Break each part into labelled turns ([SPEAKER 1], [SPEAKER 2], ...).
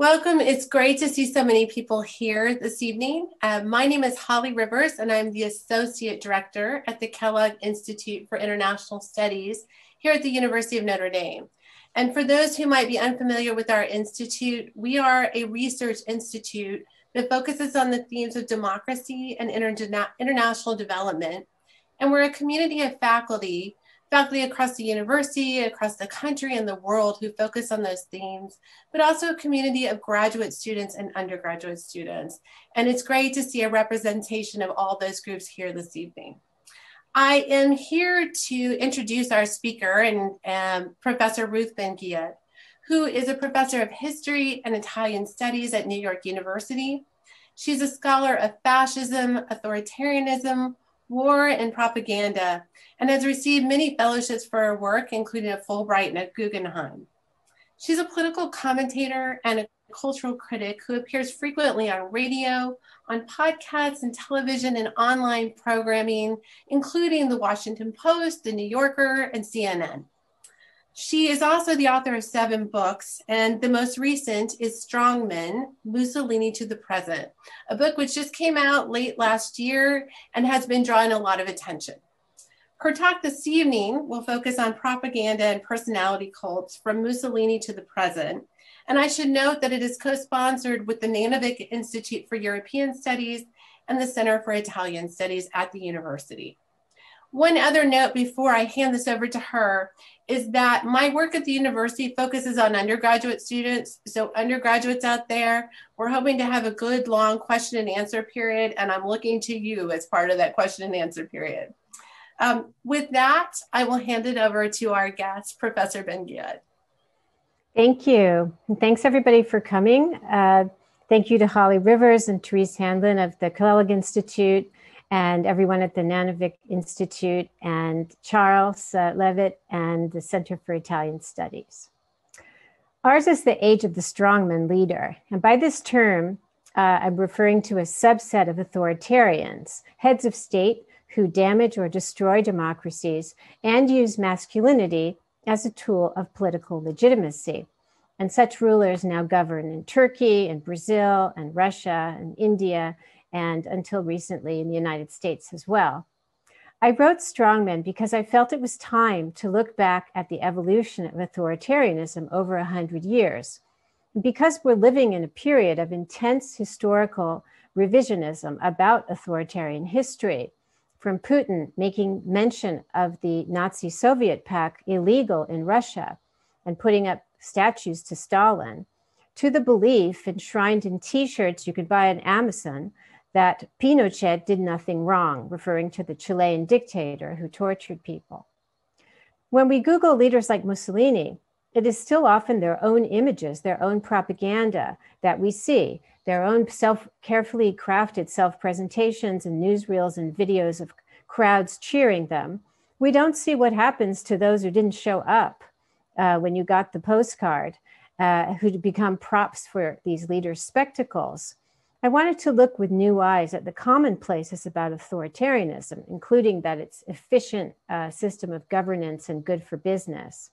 [SPEAKER 1] Welcome. It's great to see so many people here this evening. Uh, my name is Holly Rivers, and I'm the Associate Director at the Kellogg Institute for International Studies here at the University of Notre Dame. And for those who might be unfamiliar with our institute, we are a research institute that focuses on the themes of democracy and interna international development. And we're a community of faculty faculty across the university, across the country and the world who focus on those themes, but also a community of graduate students and undergraduate students. And it's great to see a representation of all those groups here this evening. I am here to introduce our speaker and um, Professor Ruth Ben-Ghiat, who is a professor of history and Italian studies at New York University. She's a scholar of fascism, authoritarianism, war and propaganda, and has received many fellowships for her work, including a Fulbright and a Guggenheim. She's a political commentator and a cultural critic who appears frequently on radio, on podcasts and television and online programming, including the Washington Post, the New Yorker, and CNN. She is also the author of seven books, and the most recent is Strongmen Mussolini to the Present, a book which just came out late last year and has been drawing a lot of attention. Her talk this evening will focus on propaganda and personality cults from Mussolini to the present. And I should note that it is co sponsored with the Nanovic Institute for European Studies and the Center for Italian Studies at the university. One other note before I hand this over to her is that my work at the university focuses on undergraduate students. So, undergraduates out there, we're hoping to have a good long question and answer period, and I'm looking to you as part of that question and answer period. Um, with that, I will hand it over to our guest, Professor Ben-Ghiat.
[SPEAKER 2] Thank you. And thanks everybody for coming. Uh, thank you to Holly Rivers and Therese Handlin of the Kellogg Institute and everyone at the Nanovic Institute and Charles uh, Leavitt and the Center for Italian Studies. Ours is the age of the strongman leader. And by this term, uh, I'm referring to a subset of authoritarians, heads of state who damage or destroy democracies and use masculinity as a tool of political legitimacy. And such rulers now govern in Turkey and Brazil and Russia and India and until recently in the United States as well. I wrote Strongmen because I felt it was time to look back at the evolution of authoritarianism over 100 years. Because we're living in a period of intense historical revisionism about authoritarian history, from Putin making mention of the Nazi Soviet pact illegal in Russia and putting up statues to Stalin, to the belief enshrined in t shirts you could buy on Amazon that Pinochet did nothing wrong, referring to the Chilean dictator who tortured people. When we Google leaders like Mussolini, it is still often their own images, their own propaganda that we see, their own self carefully crafted self presentations and newsreels and videos of crowds cheering them. We don't see what happens to those who didn't show up uh, when you got the postcard, uh, who become props for these leaders' spectacles. I wanted to look with new eyes at the commonplaces about authoritarianism, including that it's efficient uh, system of governance and good for business.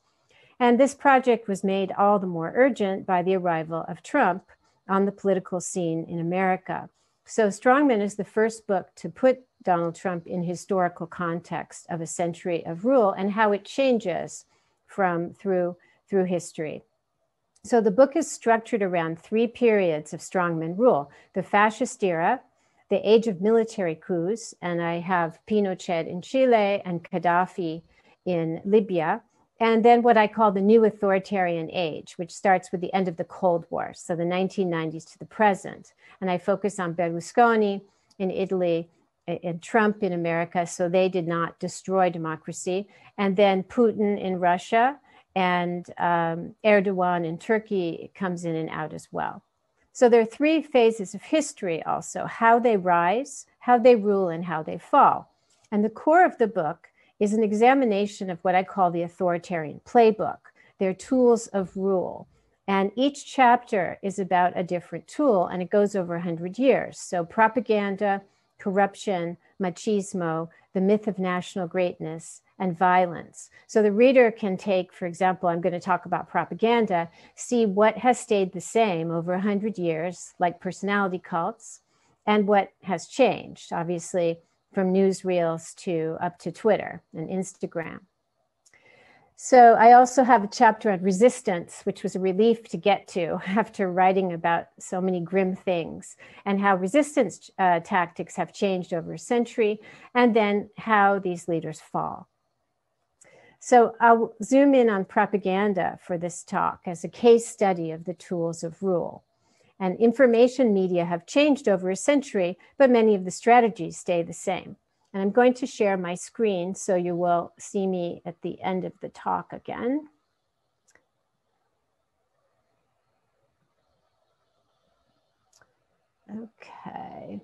[SPEAKER 2] And this project was made all the more urgent by the arrival of Trump on the political scene in America. So Strongman is the first book to put Donald Trump in historical context of a century of rule and how it changes from through through history. So the book is structured around three periods of strongman rule the fascist era, the age of military coups, and I have Pinochet in Chile and Gaddafi in Libya, and then what I call the new authoritarian age, which starts with the end of the Cold War, so the 1990s to the present. And I focus on Berlusconi in Italy and Trump in America, so they did not destroy democracy, and then Putin in Russia and um, Erdogan in Turkey comes in and out as well. So there are three phases of history also how they rise, how they rule, and how they fall. And the core of the book is an examination of what I call the authoritarian playbook, their tools of rule. And each chapter is about a different tool, and it goes over 100 years. So, propaganda, corruption, machismo, the myth of national greatness, and violence. So the reader can take, for example, I'm going to talk about propaganda, see what has stayed the same over 100 years, like personality cults, and what has changed, obviously, from newsreels to up to Twitter and Instagram. So I also have a chapter on resistance, which was a relief to get to after writing about so many grim things and how resistance uh, tactics have changed over a century and then how these leaders fall. So I'll zoom in on propaganda for this talk as a case study of the tools of rule. And information media have changed over a century, but many of the strategies stay the same. And I'm going to share my screen so you will see me at the end of the talk again. Okay.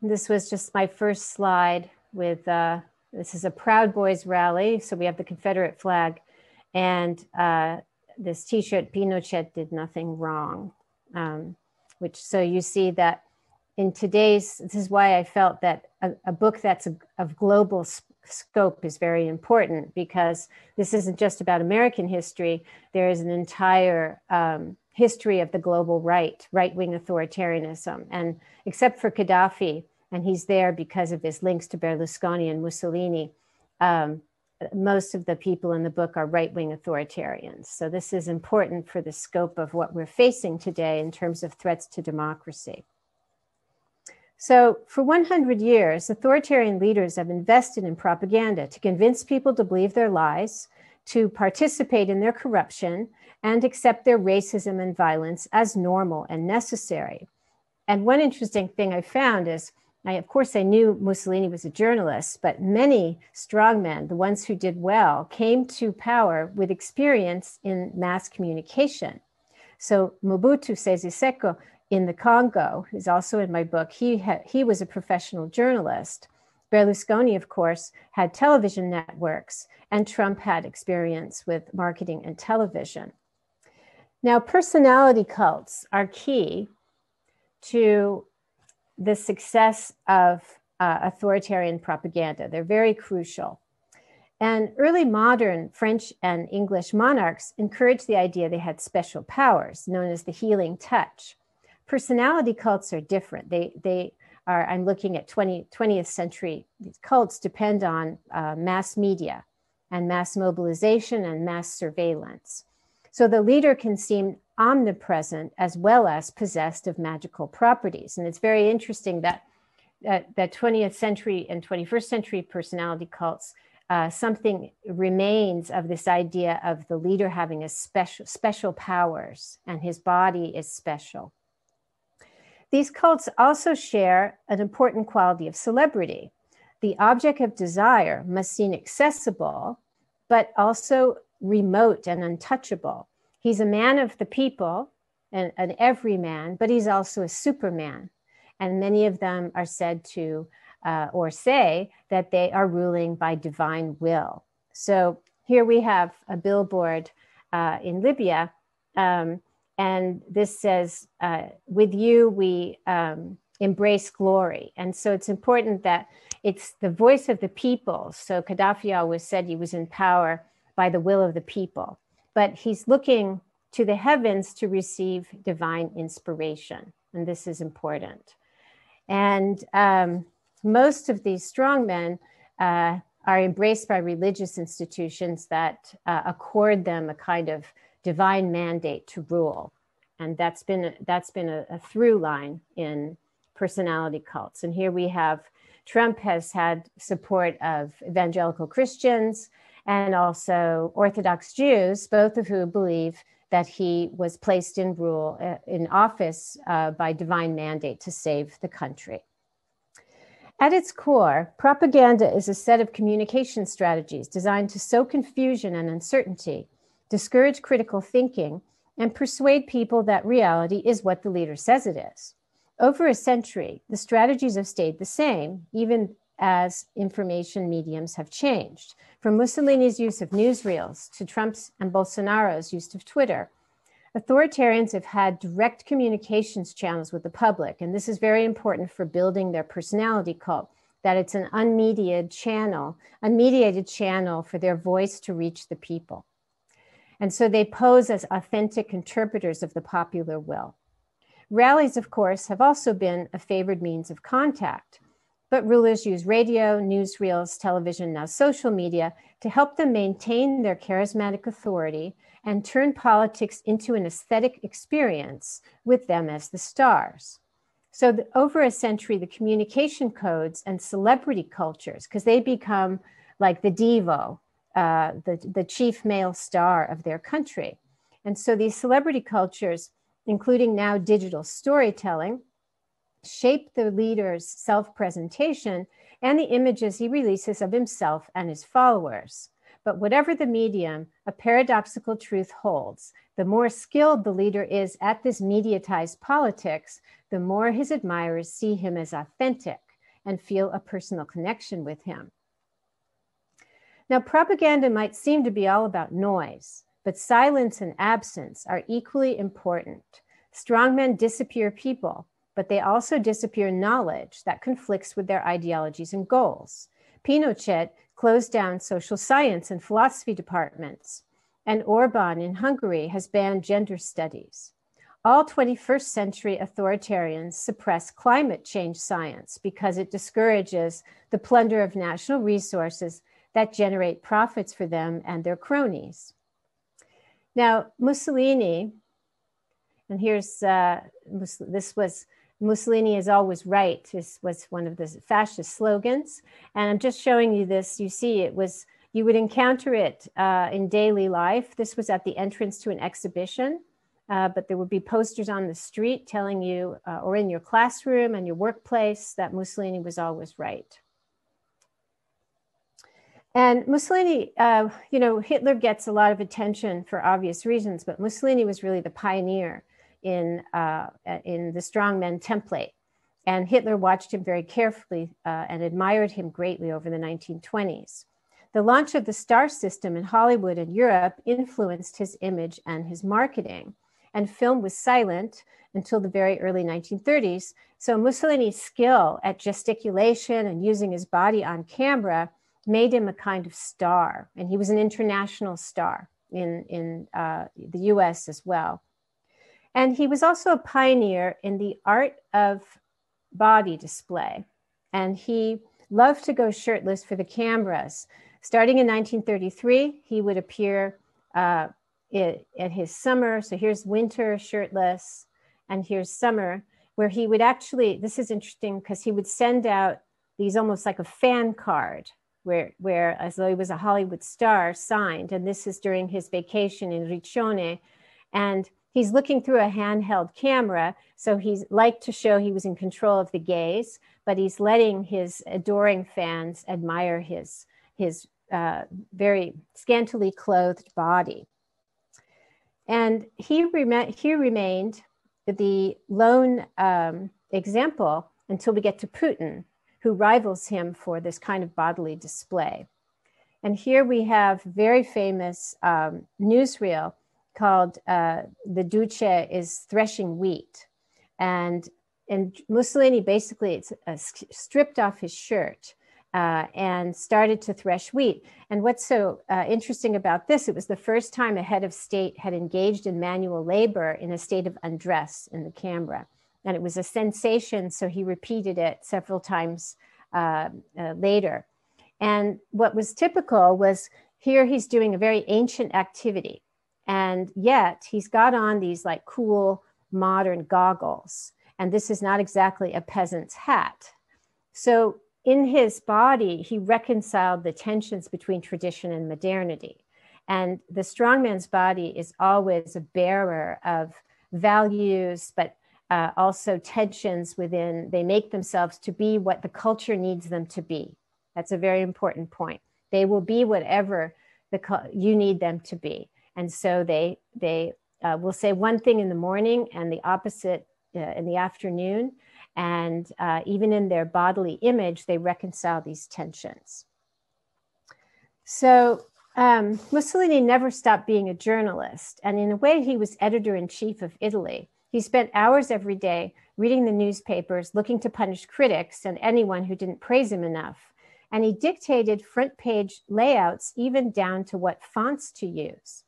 [SPEAKER 2] This was just my first slide with, uh, this is a Proud Boys rally. So we have the Confederate flag and uh, this t-shirt, Pinochet did nothing wrong. Um, which, so you see that in today's, this is why I felt that a, a book that's a, of global scope is very important because this isn't just about American history. There is an entire um, history of the global right, right wing authoritarianism. And except for Gaddafi, and he's there because of his links to Berlusconi and Mussolini, um, most of the people in the book are right wing authoritarians. So this is important for the scope of what we're facing today in terms of threats to democracy. So, for 100 years, authoritarian leaders have invested in propaganda to convince people to believe their lies, to participate in their corruption, and accept their racism and violence as normal and necessary. And one interesting thing I found is I, of course, I knew Mussolini was a journalist, but many strongmen, the ones who did well, came to power with experience in mass communication. So Mobutu Sese Seko in the Congo, who's also in my book, he, ha- he was a professional journalist. Berlusconi, of course, had television networks, and Trump had experience with marketing and television. Now, personality cults are key to the success of uh, authoritarian propaganda. They're very crucial. And early modern French and English monarchs encouraged the idea they had special powers, known as the healing touch personality cults are different. They, they are, I'm looking at 20, 20th century cults depend on uh, mass media and mass mobilization and mass surveillance. So the leader can seem omnipresent as well as possessed of magical properties. And it's very interesting that that, that 20th century and 21st century personality cults, uh, something remains of this idea of the leader having a special special powers and his body is special. These cults also share an important quality of celebrity. The object of desire must seem accessible, but also remote and untouchable. He's a man of the people, and an everyman, but he's also a superman. And many of them are said to uh, or say that they are ruling by divine will. So here we have a billboard uh, in Libya um, and this says, uh, with you, we um, embrace glory. And so it's important that it's the voice of the people. So Gaddafi always said he was in power by the will of the people, but he's looking to the heavens to receive divine inspiration. And this is important. And um, most of these strongmen uh, are embraced by religious institutions that uh, accord them a kind of divine mandate to rule. And that's been, that's been a, a through line in personality cults. And here we have Trump has had support of evangelical Christians and also Orthodox Jews, both of whom believe that he was placed in rule uh, in office uh, by divine mandate to save the country. At its core, propaganda is a set of communication strategies designed to sow confusion and uncertainty discourage critical thinking, and persuade people that reality is what the leader says it is. Over a century, the strategies have stayed the same, even as information mediums have changed. From Mussolini's use of newsreels to Trump's and Bolsonaro's use of Twitter, authoritarians have had direct communications channels with the public, and this is very important for building their personality cult. that it's an unmediated channel, unmediated channel for their voice to reach the people. And so they pose as authentic interpreters of the popular will. Rallies, of course, have also been a favored means of contact, but rulers use radio, newsreels, television, now social media to help them maintain their charismatic authority and turn politics into an aesthetic experience with them as the stars. So, the, over a century, the communication codes and celebrity cultures, because they become like the divo, uh, the, the chief male star of their country. And so, these celebrity cultures, including now digital storytelling, shape the leader's self presentation and the images he releases of himself and his followers. But whatever the medium, a paradoxical truth holds. The more skilled the leader is at this mediatized politics, the more his admirers see him as authentic and feel a personal connection with him. Now, propaganda might seem to be all about noise, but silence and absence are equally important. Strongmen disappear people, but they also disappear knowledge that conflicts with their ideologies and goals. Pinochet closed down social science and philosophy departments, and Orban in Hungary has banned gender studies. All 21st century authoritarians suppress climate change science because it discourages the plunder of national resources that generate profits for them and their cronies. Now, Mussolini, and here's uh, this was Mussolini is always right, this was one of the fascist slogans. And I'm just showing you this. You see, it was, you would encounter it uh, in daily life. This was at the entrance to an exhibition uh, but there would be posters on the street telling you, uh, or in your classroom and your workplace, that Mussolini was always right. And Mussolini, uh, you know, Hitler gets a lot of attention for obvious reasons, but Mussolini was really the pioneer in, uh, in the strongman template. And Hitler watched him very carefully uh, and admired him greatly over the 1920s. The launch of the star system in Hollywood and Europe influenced his image and his marketing and film was silent until the very early 1930s. So Mussolini's skill at gesticulation and using his body on camera made him a kind of star, and he was an international star in, in uh, the US as well. And he was also a pioneer in the art of body display. And he loved to go shirtless for the cameras. Starting in 1933, he would appear uh, at his summer. So here's winter shirtless, and here's summer, where he would actually, this is interesting because he would send out these almost like a fan card where, where as though he was a Hollywood star signed. And this is during his vacation in Riccione. And he's looking through a handheld camera. So he's like to show he was in control of the gaze, but he's letting his adoring fans admire his, his uh, very scantily clothed body. And he, rem- he remained the lone um, example until we get to Putin, who rivals him for this kind of bodily display. And here we have very famous um, newsreel called uh, "The Duce is Threshing Wheat," and and Mussolini basically uh, stripped off his shirt uh, and started to thresh wheat. And what's so uh, interesting about this, it was the first time a head of state had engaged in manual labor in a state of undress in the camera. And it was a sensation, so he repeated it several times uh, uh later. And what was typical was here he's doing a very ancient activity. And yet he's got on these like cool modern goggles. And this is not exactly a peasant's hat. So in his body, he reconciled the tensions between tradition and modernity. And the strongman's body is always a bearer of values, but uh, also tensions within, they make themselves to be what the culture needs them to be. That's a very important point. They will be whatever the you need them to be. And so they, they uh, will say one thing in the morning and the opposite uh, in the afternoon. And uh, even in their bodily image, they reconcile these tensions. So um, Mussolini never stopped being a journalist. And in a way, he was editor in chief of Italy. He spent hours every day reading the newspapers, looking to punish critics and anyone who didn't praise him enough. And he dictated front page layouts, even down to what fonts to use.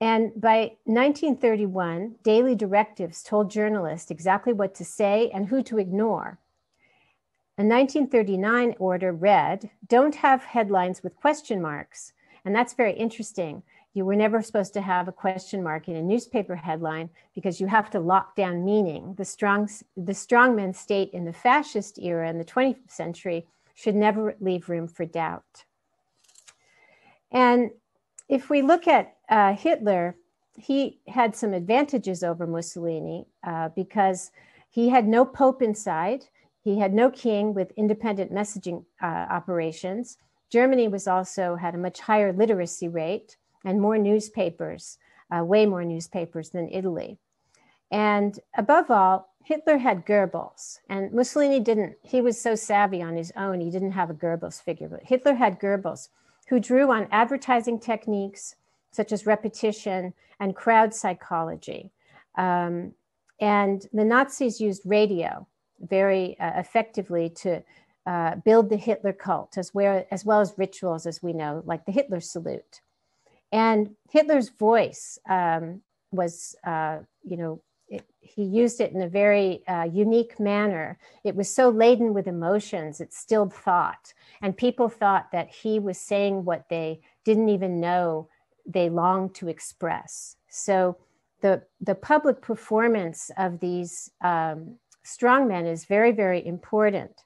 [SPEAKER 2] And by 1931, daily directives told journalists exactly what to say and who to ignore. A 1939 order read, Don't have headlines with question marks. And that's very interesting. You were never supposed to have a question mark in a newspaper headline because you have to lock down meaning. The strong, the strongmen state in the fascist era in the 20th century should never leave room for doubt. And if we look at uh, Hitler, he had some advantages over Mussolini uh, because he had no pope inside. He had no king with independent messaging uh, operations. Germany was also had a much higher literacy rate and more newspapers, uh, way more newspapers than Italy. And above all, Hitler had Goebbels, and Mussolini didn't. He was so savvy on his own, he didn't have a Goebbels figure, but Hitler had Goebbels, who drew on advertising techniques such as repetition and crowd psychology. Um, and the Nazis used radio very uh, effectively to uh, build the Hitler cult, as, where, as well as rituals, as we know, like the Hitler salute. And Hitler's voice um, was, uh, you know, it, he used it in a very uh, unique manner. It was so laden with emotions, it stilled thought. And people thought that he was saying what they didn't even know they longed to express. So the, the public performance of these um, strongmen is very, very important.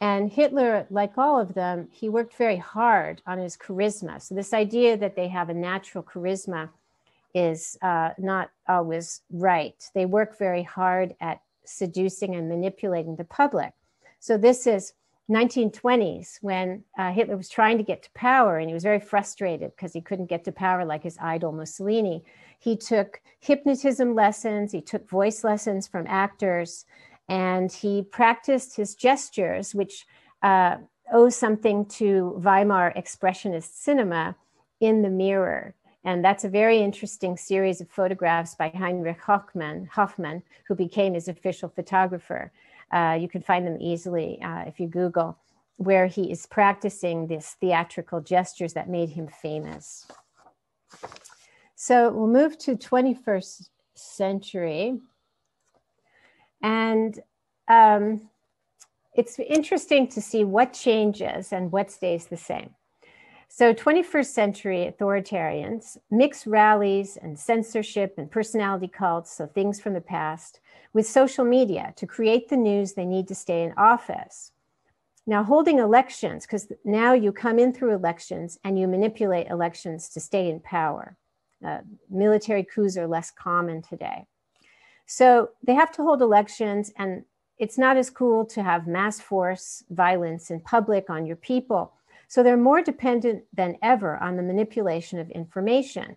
[SPEAKER 2] And Hitler, like all of them, he worked very hard on his charisma. So, this idea that they have a natural charisma is uh, not always right. They work very hard at seducing and manipulating the public. So, this is 1920s when uh, Hitler was trying to get to power and he was very frustrated because he couldn't get to power like his idol Mussolini. He took hypnotism lessons, he took voice lessons from actors, and he practiced his gestures, which uh, owe something to Weimar expressionist cinema in the mirror. And that's a very interesting series of photographs by Heinrich Hoffmann, Hoffmann who became his official photographer. Uh, you can find them easily uh, if you Google, where he is practicing these theatrical gestures that made him famous. So we'll move to 21st century. And um, it's interesting to see what changes and what stays the same. So, 21st century authoritarians mix rallies and censorship and personality cults, so things from the past, with social media to create the news they need to stay in office. Now, holding elections, because now you come in through elections and you manipulate elections to stay in power. Uh, military coups are less common today. So they have to hold elections, and it's not as cool to have mass force violence in public on your people. So they're more dependent than ever on the manipulation of information.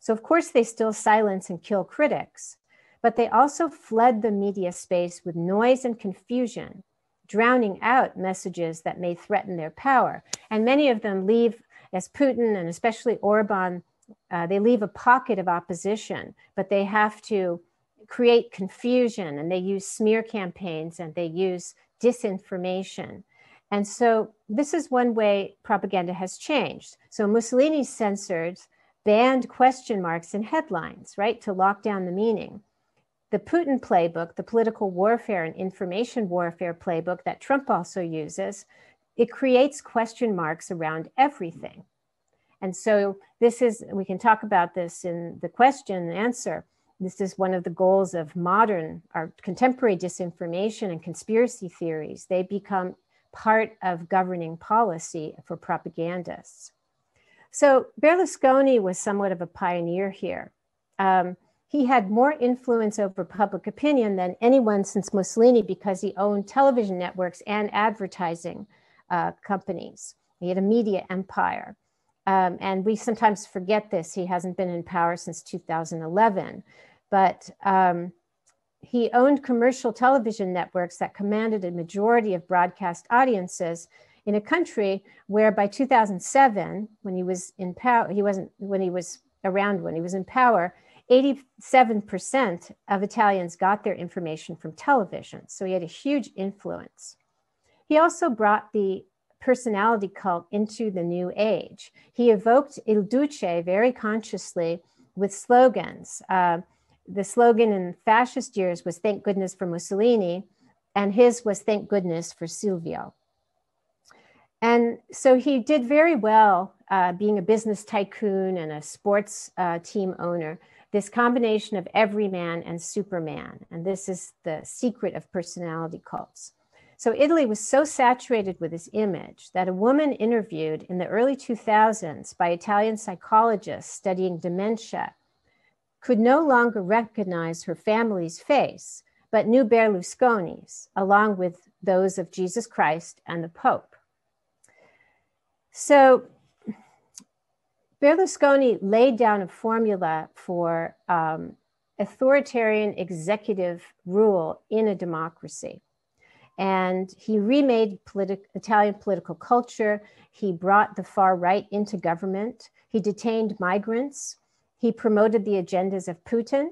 [SPEAKER 2] So, of course, they still silence and kill critics, but they also flood the media space with noise and confusion, drowning out messages that may threaten their power. And many of them leave, as Putin and especially Orban, uh, they leave a pocket of opposition, but they have to create confusion and they use smear campaigns and they use disinformation. And so this is one way propaganda has changed. So Mussolini censored, banned question marks in headlines, right, to lock down the meaning. The Putin playbook, the political warfare and information warfare playbook that Trump also uses, it creates question marks around everything. And so this is, we can talk about this in the question and answer this is one of the goals of modern, our contemporary disinformation and conspiracy theories. They become part of governing policy for propagandists. So Berlusconi was somewhat of a pioneer here. Um, he had more influence over public opinion than anyone since Mussolini because he owned television networks and advertising uh, companies. He had a media empire. Um, and we sometimes forget this. He hasn't been in power since 2011 but um, he owned commercial television networks that commanded a majority of broadcast audiences in a country where by 2007 when he was in power he wasn't when he was around when he was in power 87% of Italians got their information from television, so he had a huge influence. He also brought the personality cult into the new age. He evoked Il Duce very consciously with slogans. Uh, the slogan in fascist years was thank goodness for Mussolini, and his was thank goodness for Silvio. And so he did very well uh, being a business tycoon and a sports uh, team owner, this combination of everyman and superman. And this is the secret of personality cults. So Italy was so saturated with this image that a woman interviewed in the early 2000s by Italian psychologists studying dementia could no longer recognize her family's face, but knew Berlusconi's, along with those of Jesus Christ and the Pope. So Berlusconi laid down a formula for um, authoritarian executive rule in a democracy. And he remade politi- Italian political culture. He brought the far right into government. He detained migrants. He promoted the agendas of Putin.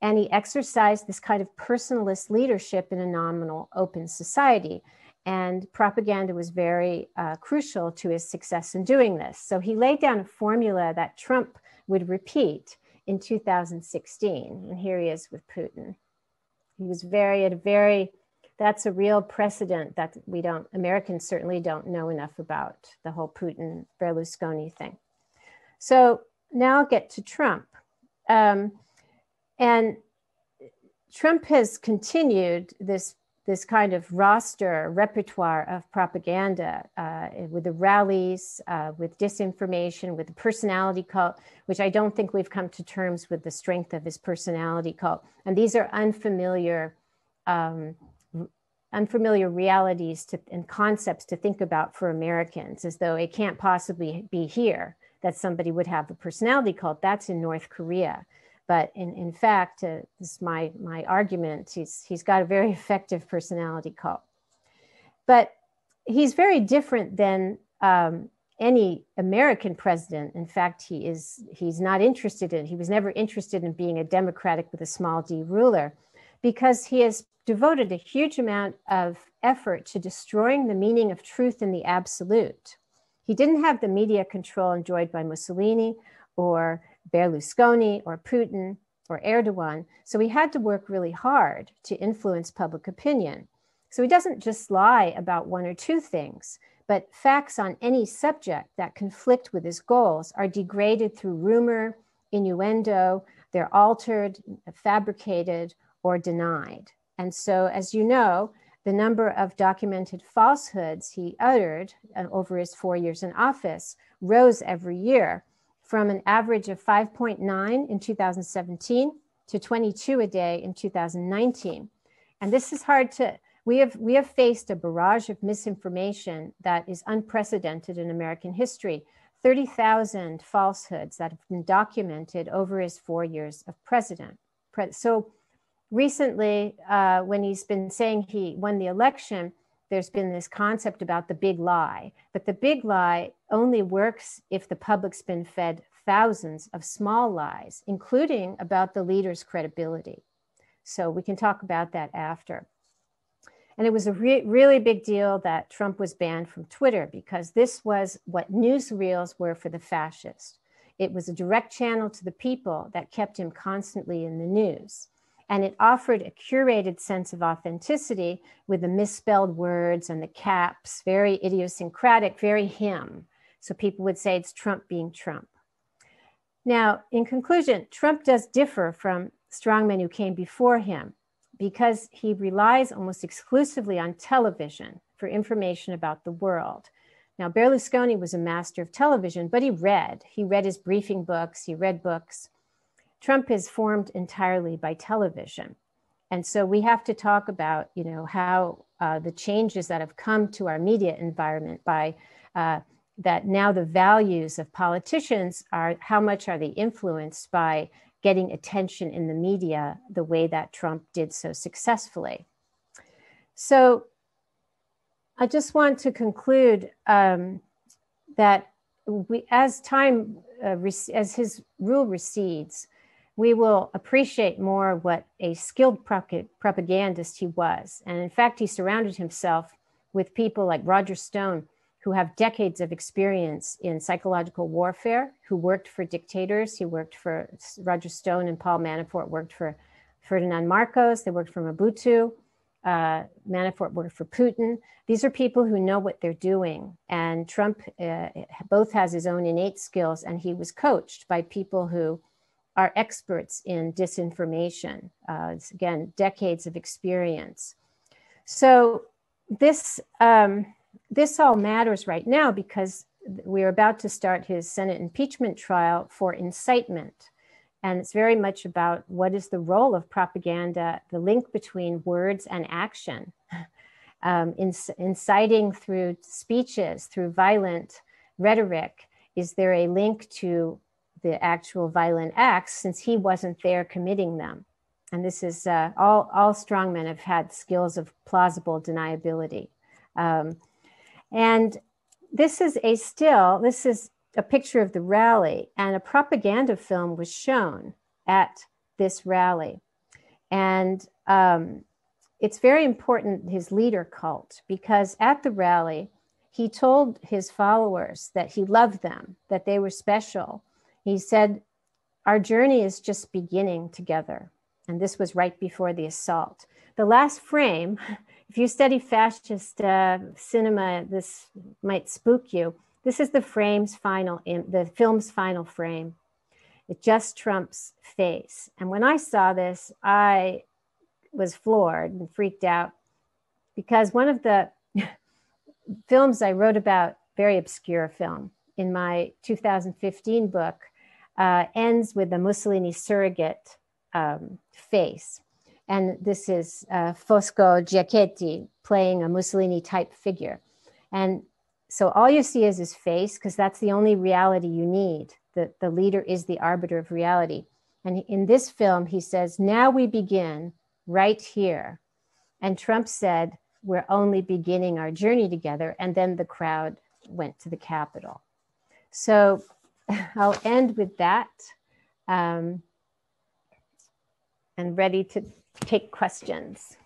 [SPEAKER 2] And he exercised this kind of personalist leadership in a nominal open society. And propaganda was very uh, crucial to his success in doing this. So he laid down a formula that Trump would repeat in 2016. And here he is with Putin. He was very, at a very that's a real precedent that we don't, Americans certainly don't know enough about the whole Putin Berlusconi thing. So now I'll get to Trump. Um, and Trump has continued this, this kind of roster, repertoire of propaganda uh, with the rallies, uh, with disinformation, with the personality cult, which I don't think we've come to terms with the strength of his personality cult. And these are unfamiliar um, unfamiliar realities to, and concepts to think about for Americans, as though it can't possibly be here that somebody would have a personality cult. That's in North Korea. But in, in fact, uh, this is my, my argument, he's, he's got a very effective personality cult. But he's very different than um, any American president. In fact, he is he's not interested in, he was never interested in being a democratic with a small d ruler because he has devoted a huge amount of effort to destroying the meaning of truth in the absolute. He didn't have the media control enjoyed by Mussolini or Berlusconi or Putin or Erdogan, so he had to work really hard to influence public opinion. So he doesn't just lie about one or two things, but facts on any subject that conflict with his goals are degraded through rumor, innuendo, they're altered, fabricated, or denied. And so, as you know, the number of documented falsehoods he uttered uh, over his four years in office rose every year from an average of 5.9 in 2017 to 22 a day in 2019. And this is hard to, we have, we have faced a barrage of misinformation that is unprecedented in American history. 30,000 falsehoods that have been documented over his four years of president. So recently, uh, when he's been saying he won the election, there's been this concept about the big lie. But the big lie only works if the public's been fed thousands of small lies, including about the leader's credibility. So we can talk about that after. And it was a re- really big deal that Trump was banned from Twitter because this was what newsreels were for the fascists. It was a direct channel to the people that kept him constantly in the news and it offered a curated sense of authenticity with the misspelled words and the caps, very idiosyncratic, very him. So people would say it's Trump being Trump. Now, in conclusion, Trump does differ from strongmen who came before him because he relies almost exclusively on television for information about the world. Now, Berlusconi was a master of television, but he read. He read his briefing books, he read books. Trump is formed entirely by television. And so we have to talk about, you know, how uh, the changes that have come to our media environment by uh, that now the values of politicians are how much are they influenced by getting attention in the media the way that Trump did so successfully. So I just want to conclude um, that we, as time, uh, as his rule recedes, we will appreciate more what a skilled propagandist he was. And in fact, he surrounded himself with people like Roger Stone, who have decades of experience in psychological warfare, who worked for dictators. He worked for Roger Stone and Paul Manafort worked for Ferdinand Marcos. They worked for Mobutu. Uh, Manafort worked for Putin. These are people who know what they're doing. And Trump uh, both has his own innate skills, and he was coached by people who are experts in disinformation. Uh, again, decades of experience. So this um, this all matters right now because we're about to start his Senate impeachment trial for incitement. And it's very much about what is the role of propaganda, the link between words and action, um, inciting through speeches, through violent rhetoric. Is there a link to the actual violent acts since he wasn't there committing them. And this is uh, all, all strongmen have had skills of plausible deniability. Um, and this is a still, this is a picture of the rally, and a propaganda film was shown at this rally. And um, it's very important, his leader cult, because at the rally, he told his followers that he loved them, that they were special, he said, Our journey is just beginning together. And this was right before the assault. The last frame, if you study fascist uh, cinema, this might spook you. This is the frame's final, the film's final frame. It just Trump's face. And when I saw this, I was floored and freaked out because one of the films I wrote about, very obscure film, in my 2015 book, uh, ends with the Mussolini surrogate um, face. And this is uh, Fosco Giachetti playing a Mussolini type figure. And so all you see is his face, because that's the only reality you need. The, the leader is the arbiter of reality. And in this film, he says, Now we begin right here. And Trump said, We're only beginning our journey together. And then the crowd went to the Capitol. So I'll end with that um, and ready to take questions.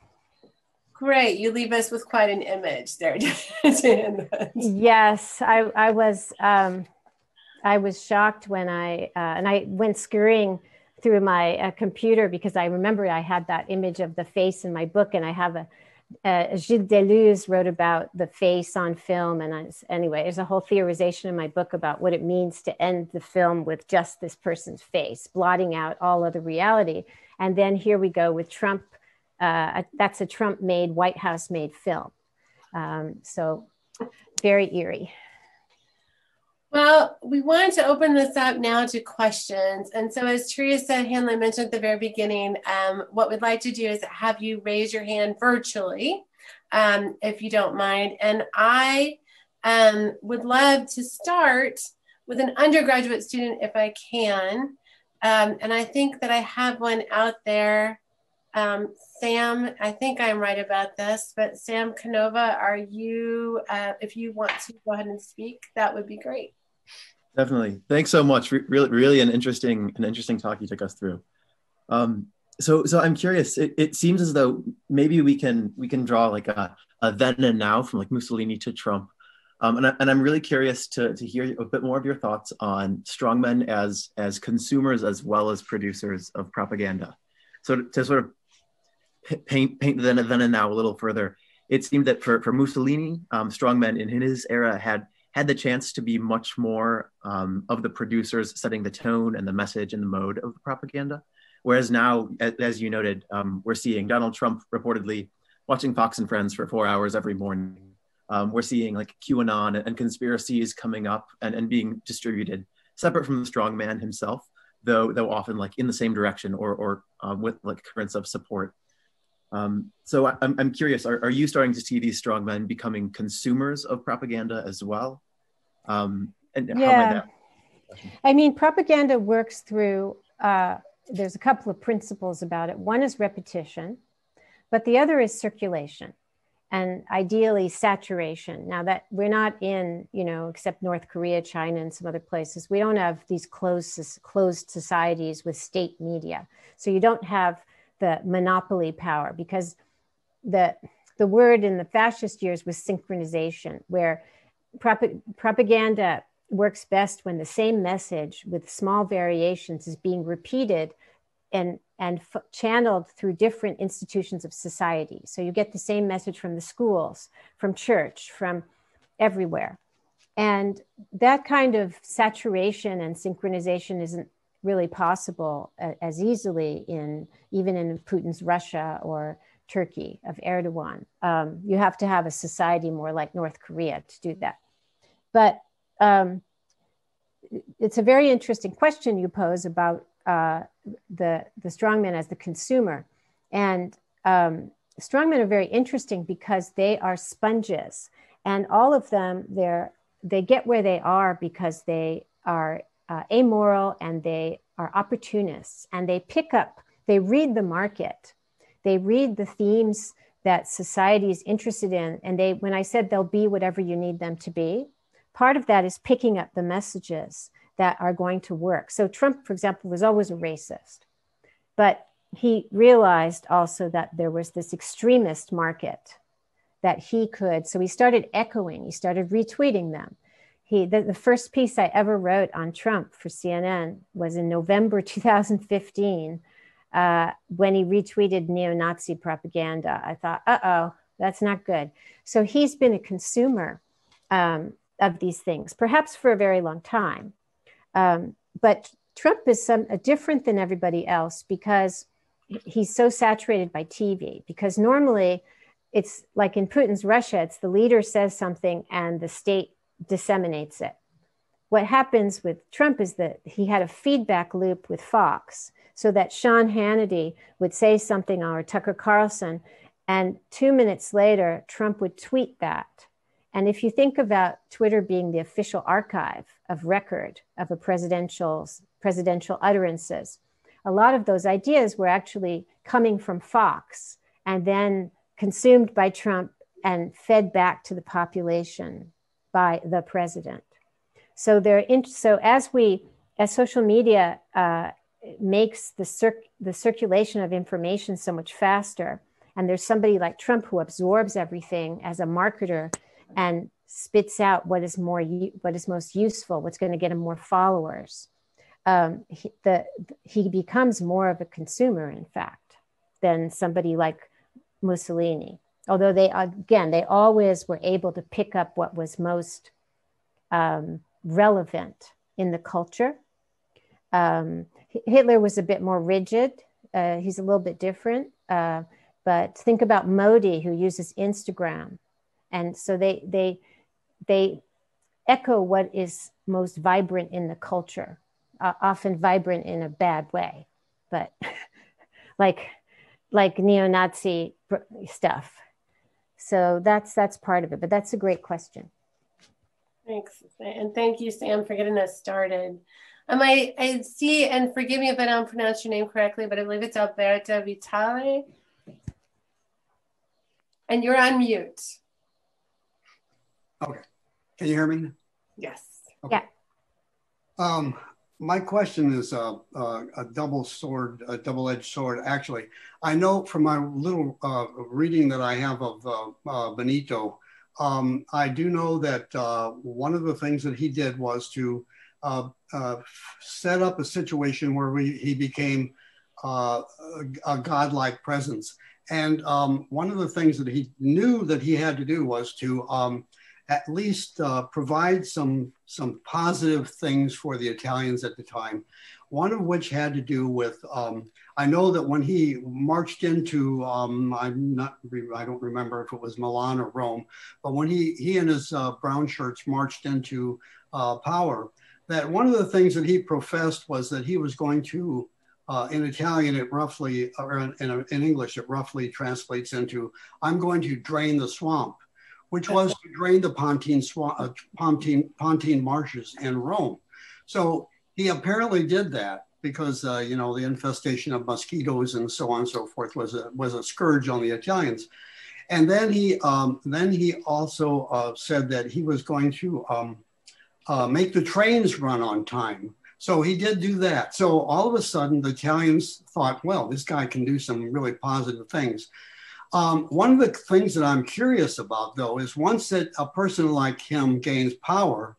[SPEAKER 1] Great. You leave us with quite an image there.
[SPEAKER 2] yes, I, I was um, I was shocked when I uh, and I went scurrying through my uh, computer because I remember I had that image of the face in my book, and I have a uh, Gilles Deleuze wrote about the face on film. And I, anyway, there's a whole theorization in my book about what it means to end the film with just this person's face, blotting out all other reality. And then here we go with Trump. Uh, that's a Trump made, White House made film. Um, so very eerie.
[SPEAKER 1] Well, we wanted to open this up now to questions. And so, as Teresa Handlin mentioned at the very beginning, um, what we'd like to do is have you raise your hand virtually, um, if you don't mind. And I um, would love to start with an undergraduate student if I can. Um, and I think that I have one out there. Um, Sam, I think I'm right about this, but Sam Canova, are you, uh, if you want to go ahead and speak, that would be great.
[SPEAKER 3] Definitely. Thanks so much. Re- really, really an interesting, an interesting talk you took us through. Um, so, so I'm curious. It, it, seems as though maybe we can we can draw like a, a then and now from like Mussolini to Trump. Um, and, I, and I'm really curious to, to hear a bit more of your thoughts on strongmen as as consumers as well as producers of propaganda. So to, to sort of paint paint the then, then and now a little further, it seemed that for, for Mussolini, um, strongmen in his era had had the chance to be much more um, of the producers setting the tone and the message and the mode of the propaganda. Whereas now, as you noted, um, we're seeing Donald Trump reportedly watching Fox and Friends for four hours every morning. Um, we're seeing like QAnon and conspiracies coming up and, and being distributed separate from the strong man himself, though though often like in the same direction or or uh, with like currents of support. Um, so I, am I'm curious, are, are you starting to see these strong men becoming consumers of propaganda as well? Um,
[SPEAKER 2] and yeah. I mean, propaganda works through, uh, there's a couple of principles about it. One is repetition, but the other is circulation. and ideally saturation. Now that we're not in, you know, except North Korea, China, and some other places, we don't have these closed closed societies with state media. So you don't have the monopoly power because the the word in the fascist years was synchronization, where prop- propaganda works best when the same message with small variations is being repeated and and f- channeled through different institutions of society. So you get the same message from the schools, from church, from everywhere. And that kind of saturation and synchronization isn't really possible as easily in even in Putin's Russia or Turkey of Erdogan. Um, you have to have a society more like North Korea to do that. But um, it's a very interesting question you pose about uh, the the strongmen as the consumer, and um, strongmen are very interesting because they are sponges, and all of them they're they get where they are because they are uh, amoral and they are opportunists, and they pick up they read the market, they read the themes that society is interested in, and they when I said they'll be whatever you need them to be, part of that is picking up the messages that are going to work. So Trump, for example, was always a racist, but he realized also that there was this extremist market that he could. So he started echoing, he started retweeting them. He, the, the first piece I ever wrote on Trump for CNN was in November 2015 uh, when he retweeted neo Nazi propaganda. I thought, uh oh, that's not good. So he's been a consumer um, of these things, perhaps for a very long time. Um, but Trump is some uh, different than everybody else because he's so saturated by TV. Because normally, it's like in Putin's Russia, it's the leader says something and the state disseminates it. What happens with Trump is that he had a feedback loop with Fox, so that Sean Hannity would say something or Tucker Carlson, and two minutes later, Trump would tweet that and if you think about Twitter being the official archive of record of a presidential's presidential utterances, a lot of those ideas were actually coming from Fox and then consumed by Trump and fed back to the population by the president. So there, in, so as we, as social media uh, makes the circ, the circulation of information so much faster, and there's somebody like Trump who absorbs everything as a marketer and spits out what is more what is most useful what's going to get him more followers um, he, the, he becomes more of a consumer in fact than somebody like mussolini although they again they always were able to pick up what was most um, relevant in the culture. Um, hitler was a bit more rigid uh, he's a little bit different uh, but think about modi who uses instagram. And so they they they echo what is most vibrant in the culture uh, often vibrant in a bad way but like like neo-nazi stuff so that's that's part of it but that's a great question
[SPEAKER 1] thanks and thank you sam for getting us started um, I, I see, and forgive me if I don't pronounce your name correctly, but I believe it's Alberta Vitale. And you're on mute.
[SPEAKER 4] Okay. Can you hear me?
[SPEAKER 1] Yes.
[SPEAKER 2] Okay. Yeah.
[SPEAKER 4] Um, my question is a, a, a double sword, a double-edged sword. Actually, I know from my little uh, reading that I have of uh, uh, Benito, um, I do know that uh, one of the things that he did was to uh, uh, set up a situation where we, he became a, a godlike presence. And um, one of the things that he knew that he had to do was to um, at least uh, provide some some positive things for the Italians at the time. One of which had to do with um, I know that when he marched into um, I'm not I don't remember if it was Milan or Rome, but when he he and his uh, brown shirts marched into uh, power, that one of the things that he professed was that he was going to uh, in Italian, it roughly, or in, in, English, it roughly translates into, I'm going to drain the swamp which was to drain the Pontine, uh, Pontine, Pontine marshes in Rome. So he apparently did that because uh, you know the infestation of mosquitoes and so on and so forth was a was a scourge on the Italians. and then he um, then he also uh, said that he was going to um, uh, make the trains run on time. So he did do that. So all of a sudden, the Italians thought, well, this guy can do some really positive things. Um, one of the things that I'm curious about, though, is once that a person like him gains power,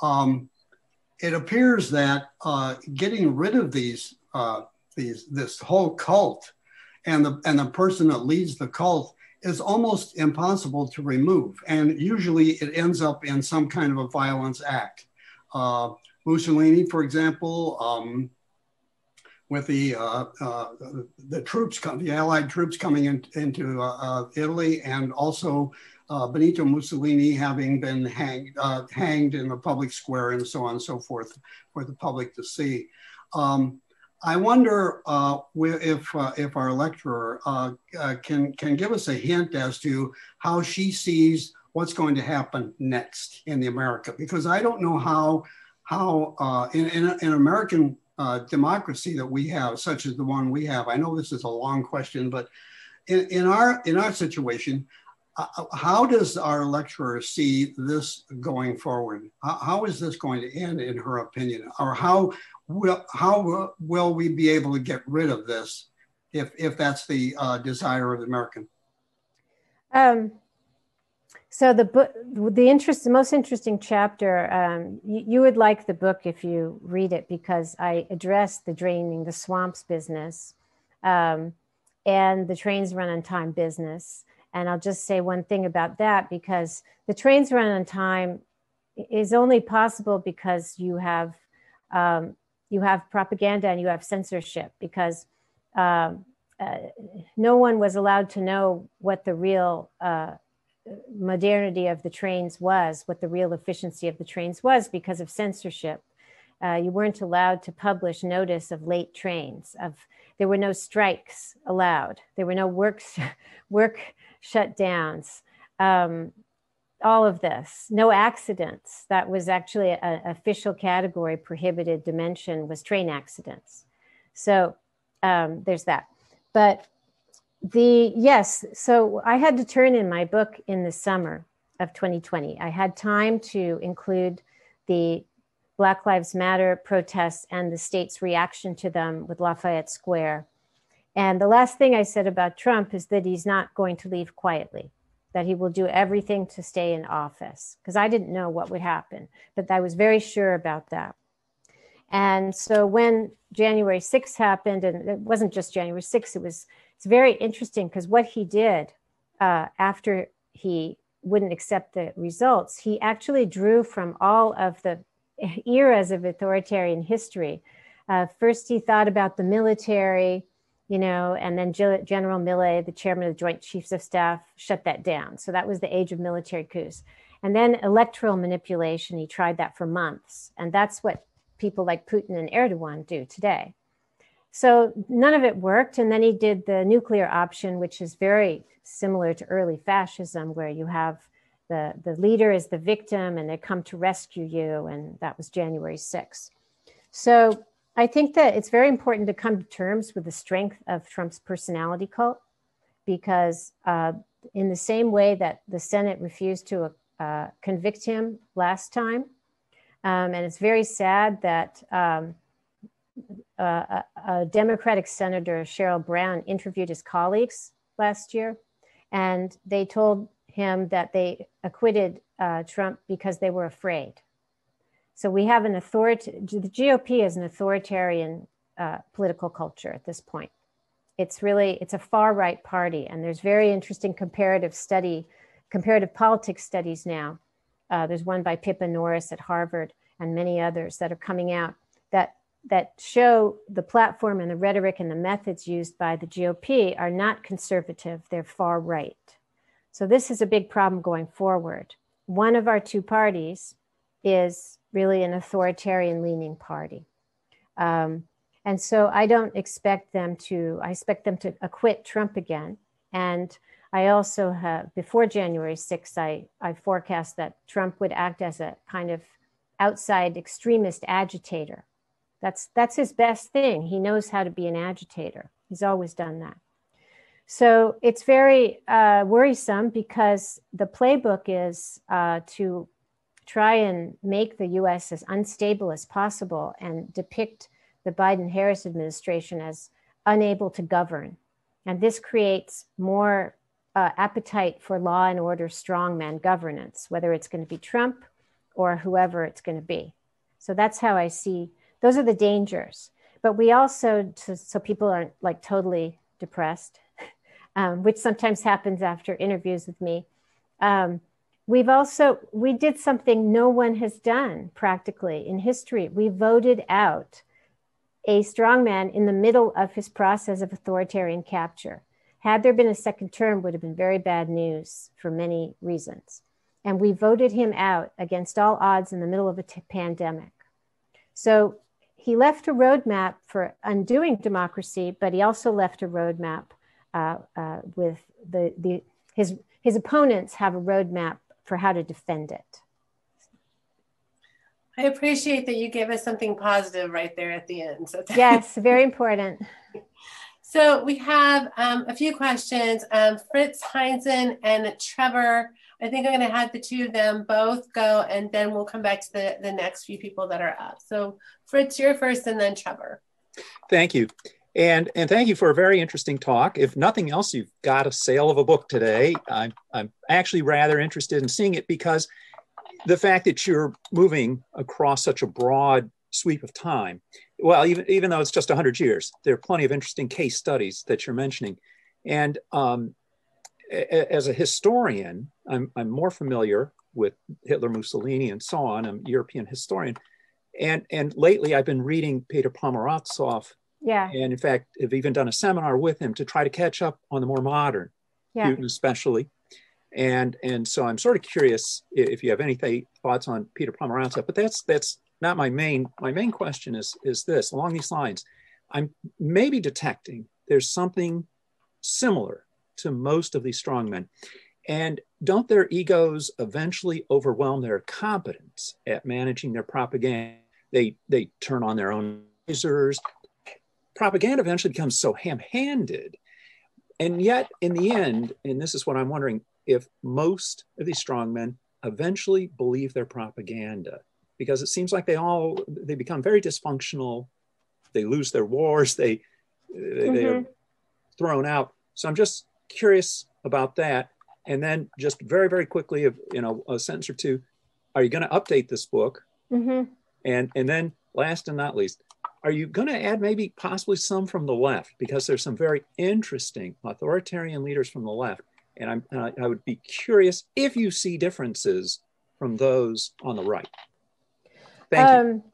[SPEAKER 4] um, it appears that uh, getting rid of these uh, these this whole cult and the and the person that leads the cult is almost impossible to remove, and usually it ends up in some kind of a violence act. Uh, Mussolini, for example, um, with the uh, uh, the troops, the Allied troops coming in, into uh, uh, Italy, and also uh, Benito Mussolini having been hanged hanged in the public square and so on and so forth for the public to see. Um, I wonder uh, if uh, if our lecturer uh, can can give us a hint as to how she sees what's going to happen next in the America, because I don't know how how uh, in, in, in American uh, democracy that we have, such as the one we have, I know this is a long question, but in, in our in our situation, uh, uh how does our lecturer see this going forward? How, how is this going to end, in her opinion, or how will how will we be able to get rid of this if if that's the uh, desire of the American?
[SPEAKER 2] Um, so the book, the interest, the most interesting chapter, um, you, you, would like the book if you read it because I address the draining the swamps business, um, and the trains run on time business. And I'll just say one thing about that because the trains run on time is only possible because you have um, you have propaganda and you have censorship because um, uh, no one was allowed to know what the real uh, modernity of the trains was, what the real efficiency of the trains was because of censorship. Uh, you weren't allowed to publish notice of late trains. Of there were no strikes allowed. There were no works work shutdowns. Um, all of this, no accidents. That was actually an official category prohibited dimension was train accidents. So um, there's that. But the yes so i had to turn in my book in the summer of 2020 i had time to include the black lives matter protests and the state's reaction to them with lafayette square. And the last thing i said about trump is that he's not going to leave quietly that he will do everything to stay in office because i didn't know what would happen but i was very sure about that. And so when january 6th happened and it wasn't just january 6th it was it's very interesting because what he did uh, after he wouldn't accept the results, he actually drew from all of the eras of authoritarian history. Uh, first, he thought about the military, you know, and then General Milley, the chairman of the Joint Chiefs of Staff, shut that down. So that was the age of military coups. And then electoral manipulation, he tried that for months. And that's what people like Putin and Erdogan do today. So none of it worked. And then he did the nuclear option, which is very similar to early fascism, where you have the, the leader is the victim and they come to rescue you. And that was January 6th. So I think that it's very important to come to terms with the strength of Trump's personality cult, because uh, in the same way that the Senate refused to uh, convict him last time, um, and it's very sad that um, uh, a, Democratic Senator, Sherrod Brown, interviewed his colleagues last year, and they told him that they acquitted uh, Trump because they were afraid. So we have an authority, the GOP is an authoritarian uh, political culture at this point. It's really, it's a far right party, and there's very interesting comparative study, comparative politics studies now. Uh, there's one by Pippa Norris at Harvard and many others that are coming out that that show the platform and the rhetoric and the methods used by the GOP are not conservative, they're far right. So, this is a big problem going forward. One of our two parties is really an authoritarian leaning party. Um, and so I don't expect them to, I expect them to acquit Trump again. And I also have, before January 6th, I, I forecast that Trump would act as a kind of outside extremist agitator that's that's his best thing. He knows how to be an agitator. He's always done that. So it's very uh, worrisome because the playbook is uh, to try and make the US as unstable as possible and depict the Biden Harris administration as unable to govern. And this creates more uh, appetite for law and order strongman governance, whether it's going to be Trump or whoever it's going to be. So that's how I see those are the dangers. But we also, to, so people aren't like totally depressed, um, which sometimes happens after interviews with me. Um, we've also we did something no one has done practically in history. We voted out a strongman in the middle of his process of authoritarian capture. Had there been a second term, would have been very bad news for many reasons. And we voted him out against all odds in the middle of a t- pandemic. So he left a roadmap for undoing democracy, but he also left a roadmap uh, uh, with the, the his his opponents have a roadmap for how to defend it.
[SPEAKER 1] I appreciate that you gave us something positive right there at the end.
[SPEAKER 2] So yes, very important.
[SPEAKER 1] So we have um, a few questions. Um, Fritz Heinzen and Trevor. I think I'm going to have the two of them both go, and then we'll come back to the, the next few people that are up. So Fritz, you're first, and then Trevor.
[SPEAKER 5] Thank you. And, and thank you for a very interesting talk. If nothing else, you've got a sale of a book today. I'm, I'm actually rather interested in seeing it because the fact that you're moving across such a broad sweep of time, well, even, even though it's just 100 years, there are plenty of interesting case studies that you're mentioning. And um, as a historian, I'm, I'm more familiar with Hitler, Mussolini, and so on. I'm a European historian. And, and lately, I've been reading Peter Pomerantsev
[SPEAKER 2] yeah.
[SPEAKER 5] And in fact, I've even done a seminar with him to try to catch up on the more modern yeah. Putin, especially. And and so I'm sort of curious if you have any th- thoughts on Peter Pomerantsev, but that's that's not my main my main question is is this along these lines. I'm maybe detecting there's something similar to most of these strongmen. And don't their egos eventually overwhelm their competence at managing their propaganda? They they turn on their own advisors, propaganda eventually becomes so ham handed. And yet, in the end, and this is what I'm wondering if most of these strongmen eventually believe their propaganda, because it seems like they all they become very dysfunctional. They lose their wars. They they, mm-hmm. they are mm-hmm. thrown out. So I'm just curious about that. And then just very very quickly, of you know, a sentence or two. Are you going to update this book?
[SPEAKER 2] Mm-hmm.
[SPEAKER 5] And and then last and not least, are you going to add maybe possibly some from the left? Because there's some very interesting authoritarian leaders from the left. And I'm, uh, I would be curious if you see differences from those on the right. Thank um, you.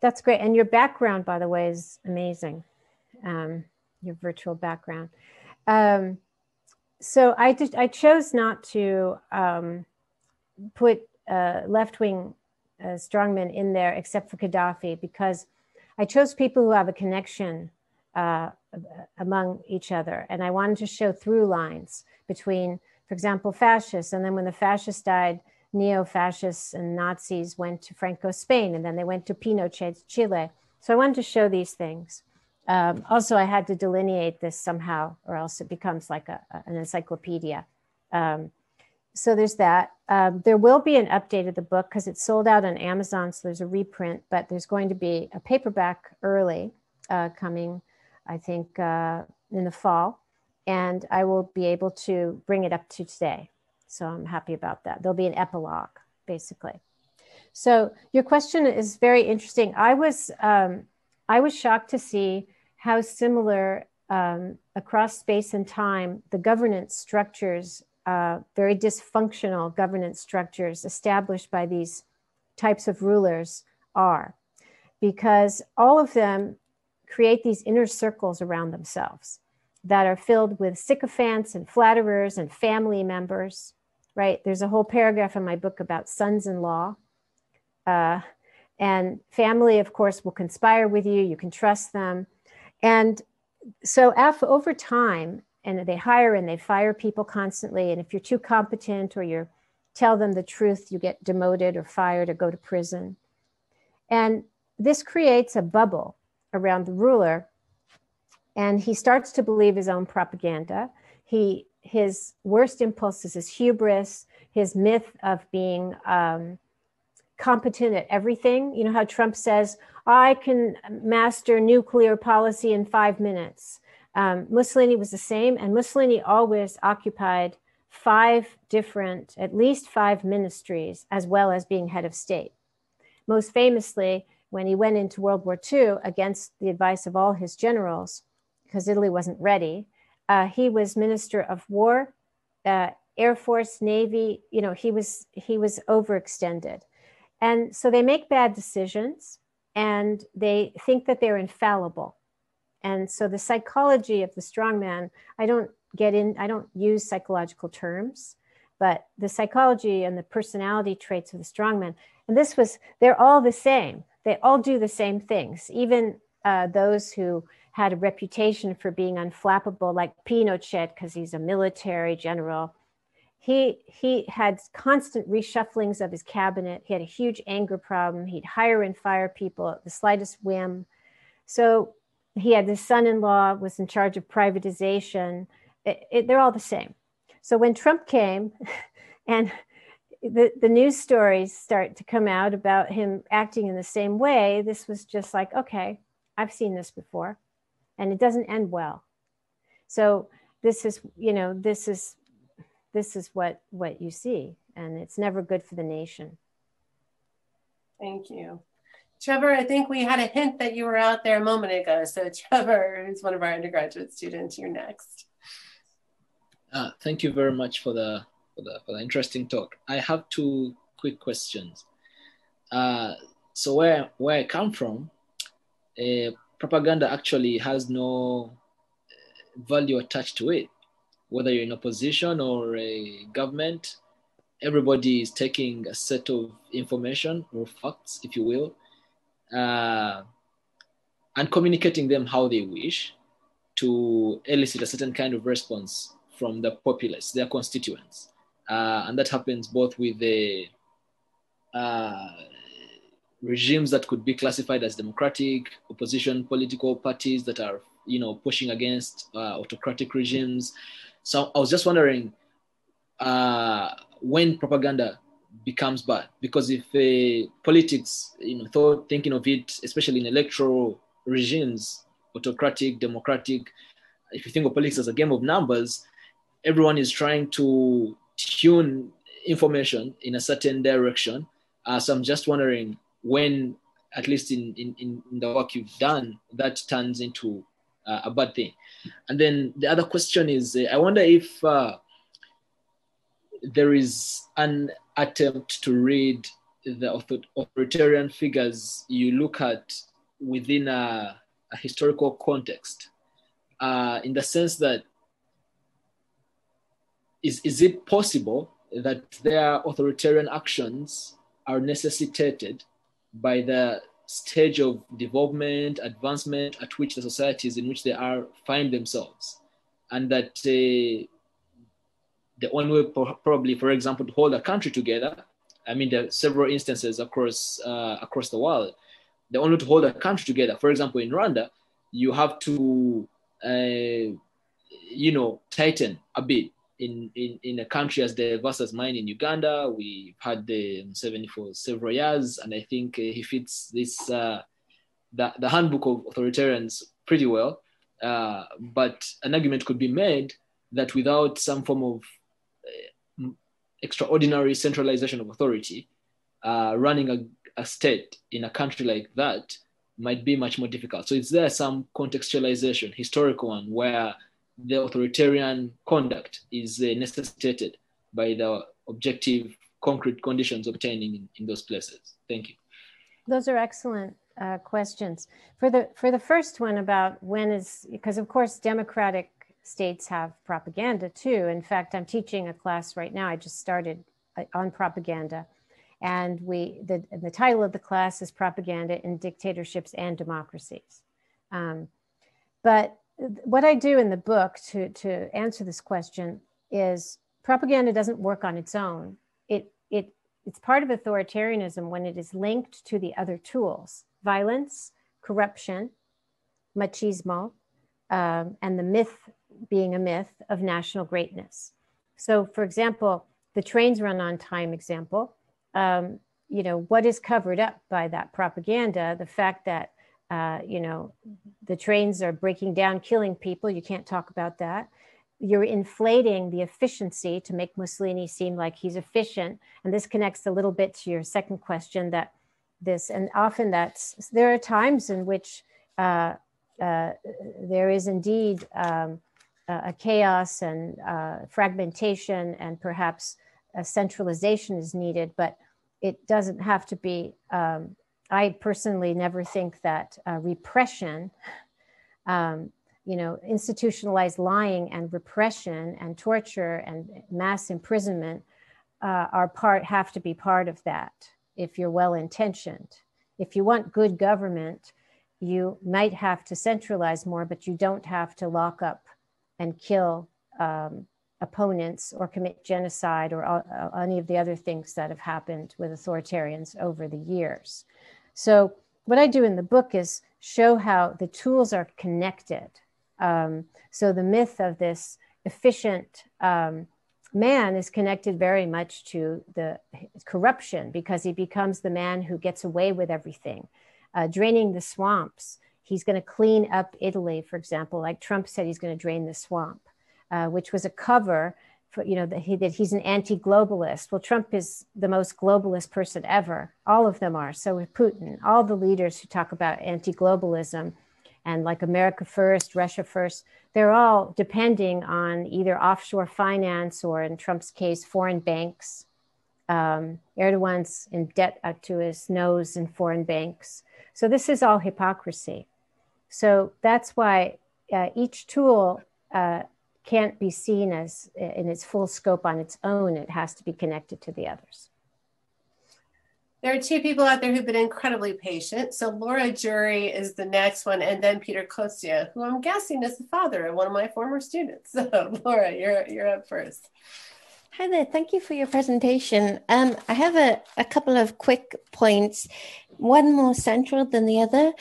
[SPEAKER 2] That's great. And your background, by the way, is amazing. Um, your virtual background. Um, so I, did, I chose not to um, put uh, left wing uh, strongmen in there except for Gaddafi because I chose people who have a connection uh, among each other. And I wanted to show through lines between, for example, fascists. And then when the fascists died, neo fascists and Nazis went to Franco Spain, and then they went to Pinochet's Chile. So I wanted to show these things. Um, also, I had to delineate this somehow, or else it becomes like a, an encyclopedia. Um, so there's that. Um, there will be an update of the book because it's sold out on Amazon, so there's a reprint, but there's going to be a paperback early uh, coming, I think, uh, in the fall. And I will be able to bring it up to today. So I'm happy about that. There'll be an epilogue, basically. So your question is very interesting. I was um, I was shocked to see how similar um, across space and time the governance structures uh, very dysfunctional governance structures established by these types of rulers are, because all of them create these inner circles around themselves that are filled with sycophants and flatterers and family members, right? There's a whole paragraph in my book about sons in law. Uh, and family, of course, will conspire with you. You can trust them. And so, after, over time, and they hire and they fire people constantly. And if you're too competent or you tell them the truth, you get demoted or fired or go to prison. And this creates a bubble around the ruler And he starts to believe his own propaganda. He, his worst impulses is hubris, his myth of being um, competent at everything. You know how Trump says, I can master nuclear policy in five minutes. Um, Mussolini was the same, and Mussolini always occupied five different, at least five ministries, as well as being head of state. Most famously, when he went into World War II against the advice of all his generals, because Italy wasn't ready, uh, he was Minister of War, uh, Air Force, Navy. You know, he was he was overextended, and so they make bad decisions, and they think that they're infallible. And so the psychology of the strongman, I don't get in, I don't use psychological terms, but the psychology and the personality traits of the strongman, and this was, they're all the same. They all do the same things. Even uh, those who had a reputation for being unflappable, like Pinochet, because he's a military general. He, he had constant reshufflings of his cabinet. He had a huge anger problem. He'd hire and fire people at the slightest whim. So he had his son-in-law was in charge of privatization. It, it, they're all the same. So when Trump came, and the, the news stories start to come out about him acting in the same way, this was just like, okay, I've seen this before, and it doesn't end well. So this is, you know, this is this is what what you see, and it's never good for the nation.
[SPEAKER 1] Thank you. Trevor, I think we had a hint that you were out there a moment ago. So Trevor is one of our undergraduate students. You're next.
[SPEAKER 6] Uh, thank you very much for the, for the, for the interesting talk. I have two quick questions. Uh, so where, where I come from, uh, propaganda actually has no uh, value attached to it. Whether you're in opposition or a government, everybody is taking a set of information or facts, if you will, uh, and communicating them how they wish to elicit a certain kind of response from the populace, their constituents. Uh, and that happens both with the uh, regimes that could be classified as democratic, opposition political parties that are, you know, pushing against uh, autocratic regimes. So I was just wondering uh, when propaganda becomes bad, because if uh, politics, you know, thought, thinking of it, especially in electoral regimes, autocratic, democratic, if you think of politics as a game of numbers, everyone is trying to tune information in a certain direction. Uh, so I'm just wondering when, at least in, in, in the work you've done, that turns into uh, a bad thing. And then the other question is, uh, I wonder if uh, there is an attempt to read the authoritarian figures you look at within a, a historical context, uh, in the sense that is, is it possible that their authoritarian actions are necessitated by the stage of development, advancement at which the societies in which they are find themselves, and that uh, the only way, probably, for example, to hold a country together. I mean, there are several instances across uh, across the world. The only way to hold a country together, for example, in Rwanda, you have to, uh, you know, tighten a bit in, in, in a country as diverse as mine in Uganda, we've had the Museveni for several years, and I think uh, he fits this uh, the, the handbook of authoritarians pretty well. Uh, but an argument could be made that without some form of uh, extraordinary centralization of authority, uh, running a, a state in a country like that might be much more difficult. So is there some contextualization, historical one, where the authoritarian conduct is uh, necessitated by the objective concrete conditions obtaining in, in those places. Thank you.
[SPEAKER 2] Those are excellent uh, questions. For the for the first one about when is because of course democratic states have propaganda too. In fact, I'm teaching a class right now. I just started uh, on propaganda, and we the the title of the class is propaganda in dictatorships and democracies. Um, but what I do in the book to, to answer this question is propaganda doesn't work on its own. It, it, it's part of authoritarianism when it is linked to the other tools violence, corruption, machismo, um, and the myth being a myth of national greatness. So, for example, the trains run on time example, um, you know, what is covered up by that propaganda? The fact that, uh, you know, the trains are breaking down, killing people, you can't talk about that. You're inflating the efficiency to make Mussolini seem like he's efficient. And this connects a little bit to your second question that this, and often that's, there are times in which uh, uh, there is indeed um, a chaos and uh, fragmentation and perhaps a centralization is needed, but it doesn't have to be. Um, I personally never think that uh, repression, um, you know, institutionalized lying and repression and torture and mass imprisonment uh, are part have to be part of that. If you're well intentioned, if you want good government, you might have to centralize more, but you don't have to lock up and kill um, opponents or commit genocide or uh, any of the other things that have happened with authoritarians over the years. So, what I do in the book is show how the tools are connected. Um, so, the myth of this efficient um, man is connected very much to the corruption because he becomes the man who gets away with everything, uh, draining the swamps he's going to clean up Italy, for example, like Trump said he's going to drain the swamp, uh, which was a cover for, you know, that, he, that he's an anti globalist. Well, Trump is the most globalist person ever. All of them are. So with Putin, all the leaders who talk about anti globalism and like America first, Russia first, they're all depending on either offshore finance or, in Trump's case, foreign banks. Um, Erdogan's in debt up to his nose in foreign banks. So this is all hypocrisy. So that's why uh, each tool uh, can't be seen as in its full scope on its own. It has to be connected to the others.
[SPEAKER 1] There are two people out there who've been incredibly patient. So Laura Jury is the next one, and then Peter Kostya, who I'm guessing is the father of one of my former students. So Laura, you're you're up first.
[SPEAKER 7] Hi there. Thank you for your presentation. Um, I have a, a couple of quick points, one more central than the other.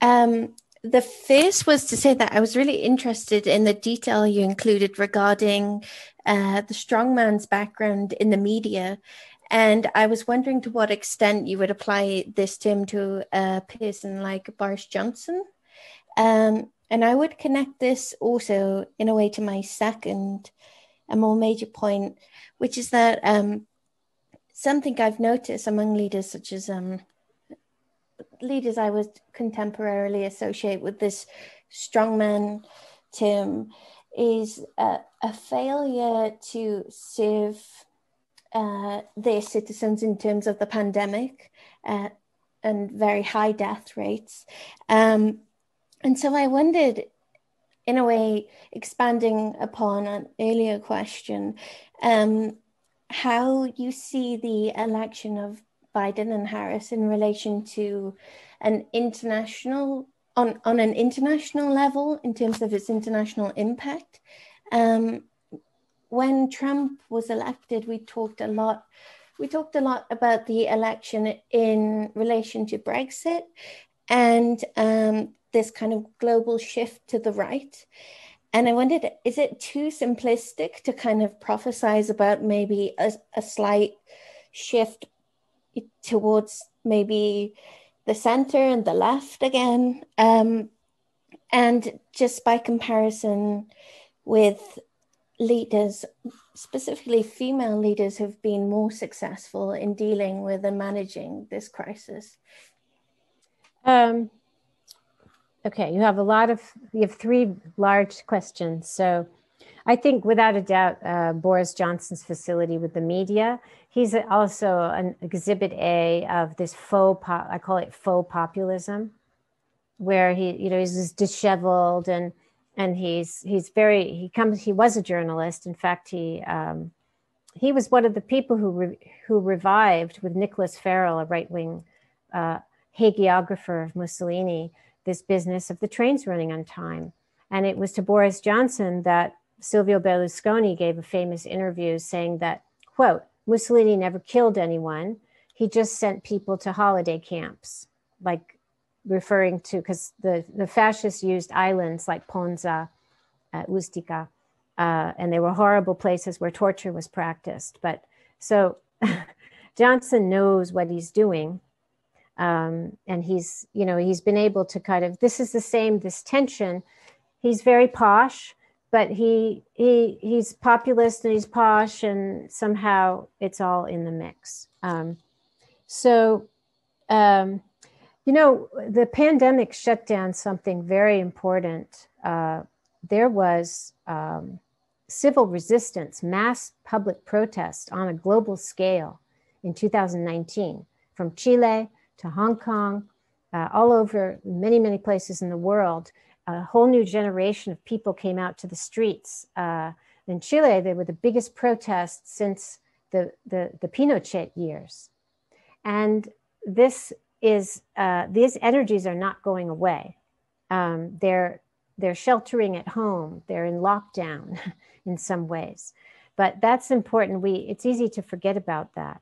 [SPEAKER 7] Um, the first was to say that I was really interested in the detail you included regarding uh, the strongman's background in the media. And I was wondering to what extent you would apply this term to a person like Boris Johnson. Um, and I would connect this also in a way to my second, a more major point, which is that um, something I've noticed among leaders such as um, leaders I would contemporarily associate with this strongman Tim is a, a failure to serve uh, their citizens in terms of the pandemic uh, and very high death rates. Um, and so I wondered, in a way, expanding upon an earlier question, um, how you see the election of Biden and Harris in relation to an international on, on an international level in terms of its international impact. Um, when Trump was elected, we talked a lot. We talked a lot about the election in relation to Brexit and um, this kind of global shift to the right. And I wondered, is it too simplistic to kind of prophesize about maybe a, a slight shift towards maybe the center and the left again. Um, and just by comparison with leaders, specifically female leaders, who've been more successful in dealing with and managing this crisis?
[SPEAKER 2] Um, okay, you have a lot of, you have three large questions. So I think without a doubt, uh, Boris Johnson's facility with the media he's also an exhibit A of this faux pop, I call it faux populism, where he, you know, he's disheveled and and he's he's very he comes he was a journalist. In fact, he um, he was one of the people who re, who revived with Nicholas Farrell, a right wing uh, hagiographer of Mussolini, this business of the trains running on time. And it was to Boris Johnson that Silvio Berlusconi gave a famous interview saying that, quote, Mussolini never killed anyone. He just sent people to holiday camps, like referring to because the, the fascists used islands like Ponza, uh, Ustica, uh, and they were horrible places where torture was practiced. But so Johnson knows what he's doing. Um, and he's, you know, he's been able to kind of, this is the same, this tension. He's very posh, but he, he, he's populist and he's posh and somehow it's all in the mix. Um, so, um, you know, the pandemic shut down something very important. Uh, there was um, civil resistance, mass public protest on a global scale in 2019 from Chile to Hong Kong, uh, all over many, many places in the world. A whole new generation of people came out to the streets. Uh, in Chile, they were the biggest protests since the, the, the Pinochet years. And this is, uh, these energies are not going away. Um, they're, they're sheltering at home, they're in lockdown in some ways. But that's important. We, it's easy to forget about that.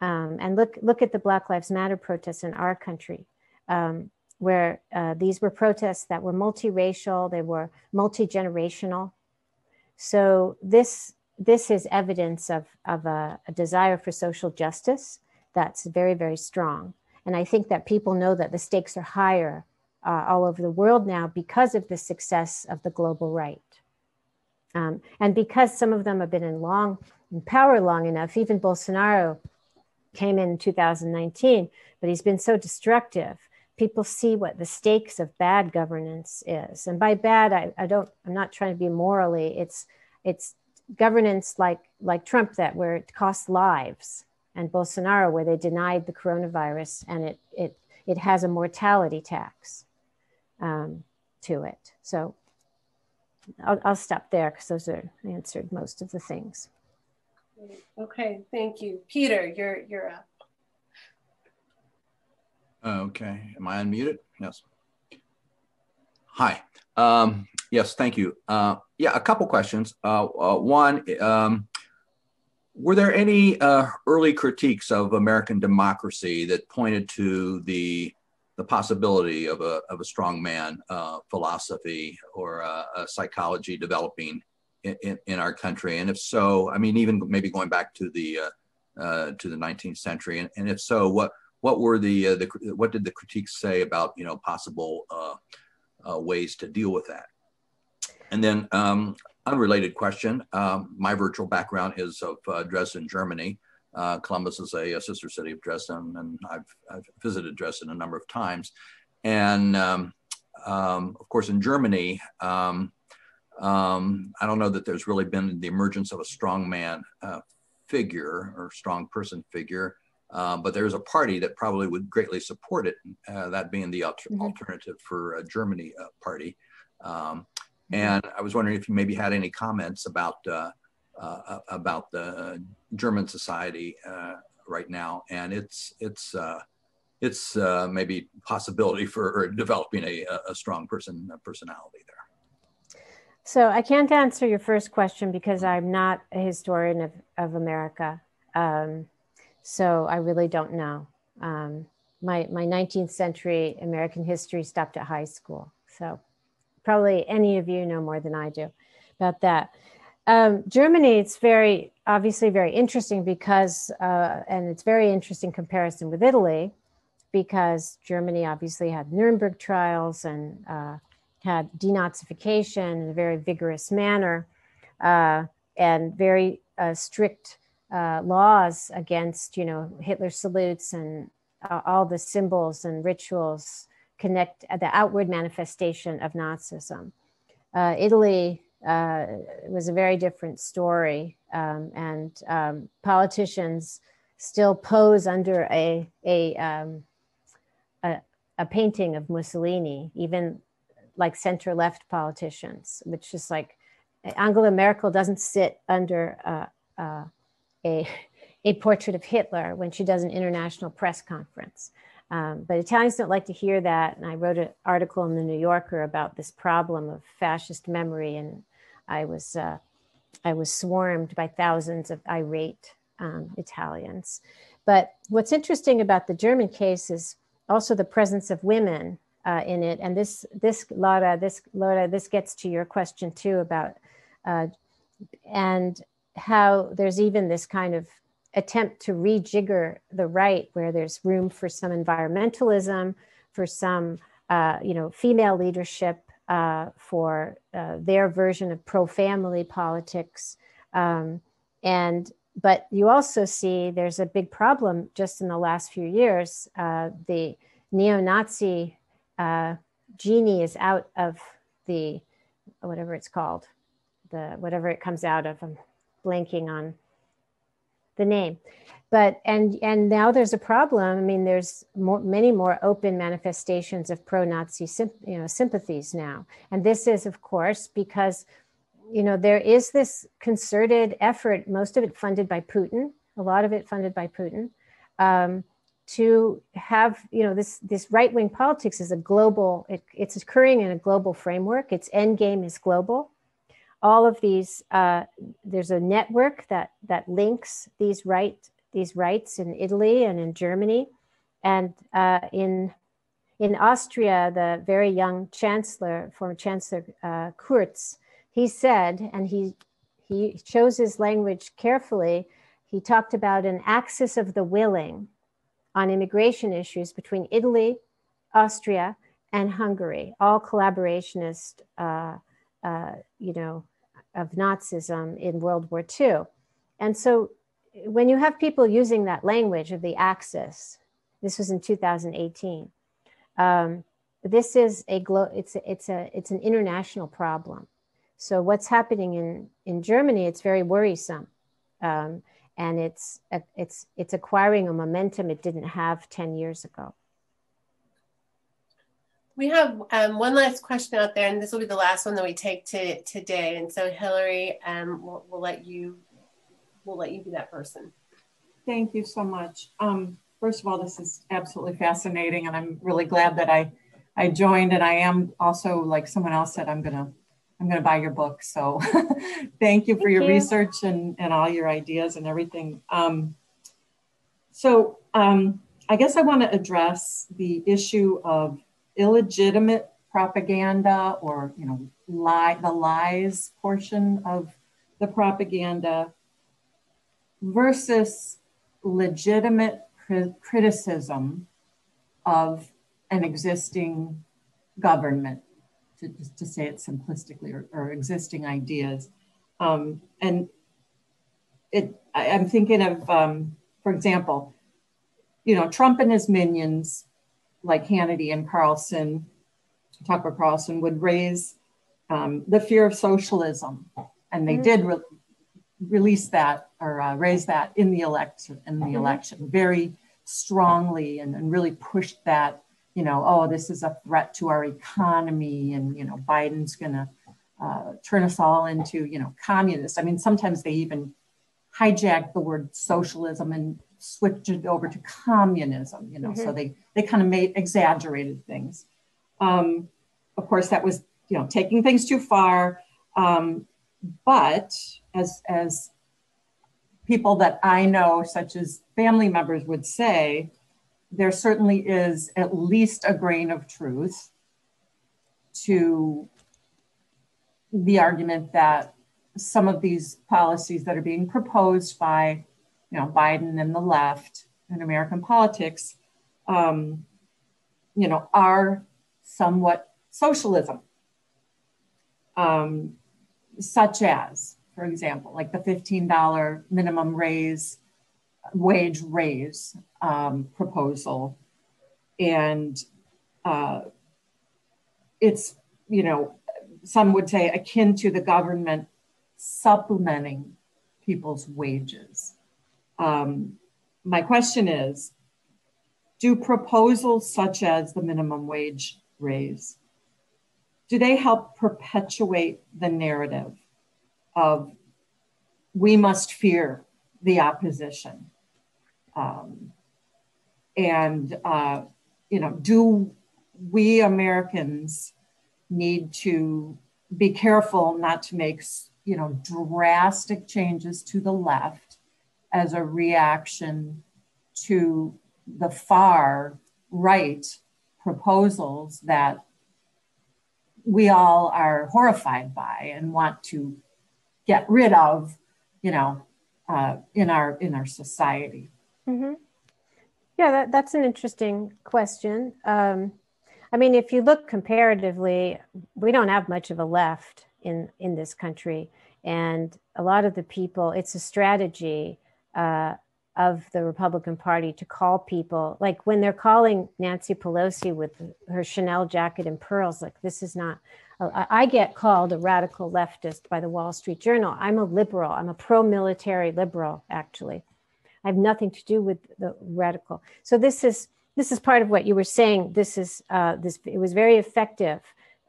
[SPEAKER 2] Um, and look, look at the Black Lives Matter protests in our country, um, where uh, these were protests that were multiracial, they were multi generational. So this this is evidence of, of a, a, desire for social justice that's very, very strong. And I think that people know that the stakes are higher uh, all over the world now because of the success of the global right. Um, and because some of them have been in long in power long enough, even Bolsonaro came in 2019, but he's been so destructive. People see what the stakes of bad governance is. And by bad, I, I don't, I'm not trying to be morally, it's, it's governance like, like Trump that where it costs lives and Bolsonaro where they denied the coronavirus and it, it, it has a mortality tax um, to it. So I'll, I'll stop there because those are answered most of the things.
[SPEAKER 1] Okay, thank you. Peter, you're you're up.
[SPEAKER 8] Okay, am I unmuted? Yes. Hi. Um, yes, thank you. Uh, yeah, a couple questions. Uh, uh, one, um, were there any uh, early critiques of American democracy that pointed to the the possibility of a of a strong man uh, philosophy or a psychology developing in, in, our country? And if so, I mean, even maybe going back to the uh, to the 19th century, and, and, if so, what what were the, uh, the what did the critiques say about you know possible uh, uh, ways to deal with that? And then um, unrelated question. Um, my virtual background is of uh, Dresden, Germany. Columbus is a, a, sister city of Dresden, and I've, I've, visited Dresden a number of times. And um, um of course, in Germany, um, um, I don't know that there's really been the emergence of a strongman uh, figure or strong person figure, uh, but there's a party that probably would greatly support it, uh, that being the alter- mm-hmm. alternative for a Germany uh, party. Um, mm-hmm. and I was wondering if you maybe had any comments about uh, uh, about the German society right now and its its its maybe possibility for developing a, a strong person personality there.
[SPEAKER 2] So I can't answer your first question because I'm not a historian of, of America. Um, so I really don't know. Um, my, my 19th century American history stopped at high school. So probably any of you know more than I do about that. Um, Germany, it's very obviously very interesting because, uh, and it's very interesting comparison with Italy because Germany obviously had Nuremberg trials and uh, had denazification in a very vigorous manner uh, and very uh, strict uh, laws against, you know, Hitler salutes and uh, all the symbols and rituals connect uh, the outward manifestation of Nazism. Uh, Italy was a very different story, um, and um, politicians still pose under a a, um, a, a painting of Mussolini, even like center left politicians, which is like Angela Merkel doesn't sit under uh, uh, a, a portrait of Hitler when she does an international press conference. Um, but Italians don't like to hear that. And I wrote an article in the New Yorker about this problem of fascist memory. And I was, uh, I was swarmed by thousands of irate um, Italians. But what's interesting about the German case is also the presence of women uh, in it. And this, this Laura, this Laura, this gets to your question too about, uh, and how there's even this kind of attempt to rejigger the right, where there's room for some environmentalism, for some, uh, you know, female leadership, uh, for uh, their version of pro-family politics, um, and but you also see there's a big problem just in the last few years. Uh, the neo-Nazi uh, genie is out of the whatever it's called, the whatever it comes out of. I'm blanking on the name, but and and now there's a problem. I mean, there's more, many more open manifestations of pro-Nazi you know sympathies now, and this is of course because you know, there is this concerted effort, most of it funded by Putin, a lot of it funded by Putin, um, to have, you know, this this right wing politics is a global. It, it's occurring in a global framework. Its end game is global. All of these, uh, there's a network that that links these right these rights in Italy and in Germany, and uh, in in Austria, the very young chancellor, former chancellor uh, Kurz he said, and he he chose his language carefully. He talked about an axis of the willing on immigration issues between Italy, Austria, and Hungary, all collaborationist, uh, you know, of Nazism in World War II. And so when you have people using that language of the axis, this was in 2018. Um, this is a glo- it's a, it's a it's an international problem. So what's happening in, in Germany, it's very worrisome. Um, and it's, it's, it's acquiring a momentum it didn't have 10 years ago.
[SPEAKER 1] We have um, one last question out there, and this will be the last one that we take to, today. And so, Hillary, um, we'll, we'll, let you we'll let you be that person.
[SPEAKER 9] Thank you so much. Um, first of all, this is absolutely fascinating, and I'm really glad that I I joined. And I am also, like someone else said, I'm going to I'm going to buy your book. So thank you for thank your you. research and, and all your ideas and everything. Um, so um, I guess I want to address the issue of illegitimate propaganda or, you know, lie, the lies portion of the propaganda versus legitimate criticism of an existing government to, to say it simplistically, or, or existing ideas. Um, and it, I, am thinking of, um, for example, you know, Trump and his minions, like Hannity and Carlson, Tucker Carlson, would raise um, the fear of socialism, and they mm-hmm. did re- release that or uh, raise that in the election in the mm-hmm. election very strongly, and, and really pushed that you know, oh, this is a threat to our economy, and you know, Biden's going to uh, turn us all into, you know, communists. I mean, sometimes they even hijack the word socialism and switch it over to communism. You know, mm-hmm. so they they kind of made exaggerated things. Um, of course, that was you know taking things too far. Um, but as as people that I know, such as family members, would say, there certainly is at least a grain of truth to the argument that some of these policies that are being proposed by you know biden and the left in american politics um, you know are somewhat socialism um, such as for example like the $15 minimum raise wage raise um, proposal. And uh, it's, you know, some would say akin to the government supplementing people's wages. Um, my question is do proposals such as the minimum wage raise do they help perpetuate the narrative of we must fear the opposition um, and, uh, you know, do we Americans need to be careful not to make, you know, drastic changes to the left as a reaction to the far right proposals that we all are horrified by and want to get rid of, you know, uh, in our in our society.
[SPEAKER 2] Mm-hmm. Yeah, that, that's an interesting question. Um, I mean, if you look comparatively, we don't have much of a left in in this country, and a lot of the people, it's a strategy. Uh, of the Republican Party to call people like when they're calling Nancy Pelosi with her Chanel jacket and pearls, like this is not. I get called a radical leftist by the Wall Street Journal. I'm a liberal. I'm a pro-military liberal, actually. I have nothing to do with the radical. So this is this is part of what you were saying. This is uh, this. It was very effective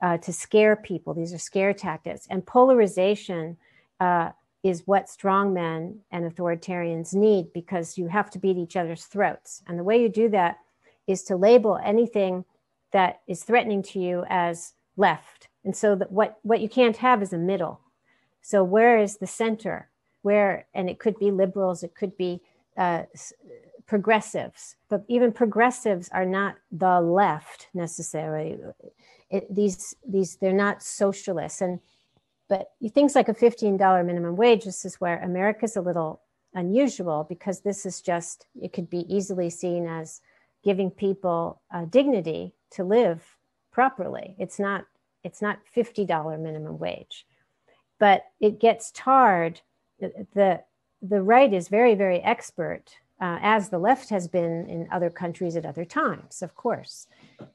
[SPEAKER 2] uh, to scare people. These are scare tactics and polarization. Uh, is what strongmen and authoritarians need because you have to beat each other's throats. And the way you do that is to label anything that is threatening to you as left. And so that what, what you can't have is a middle. So where is the center? Where, and it could be liberals, it could be uh, progressives, but even progressives are not the left necessarily. It, these, these, they're not socialists. And but things like a $15 minimum wage, this is where America's a little unusual because this is just, it could be easily seen as giving people uh, dignity to live properly. It's not, it's not $50 minimum wage, but it gets tarred. The, the right is very, very expert, uh, as the left has been in other countries at other times, of course.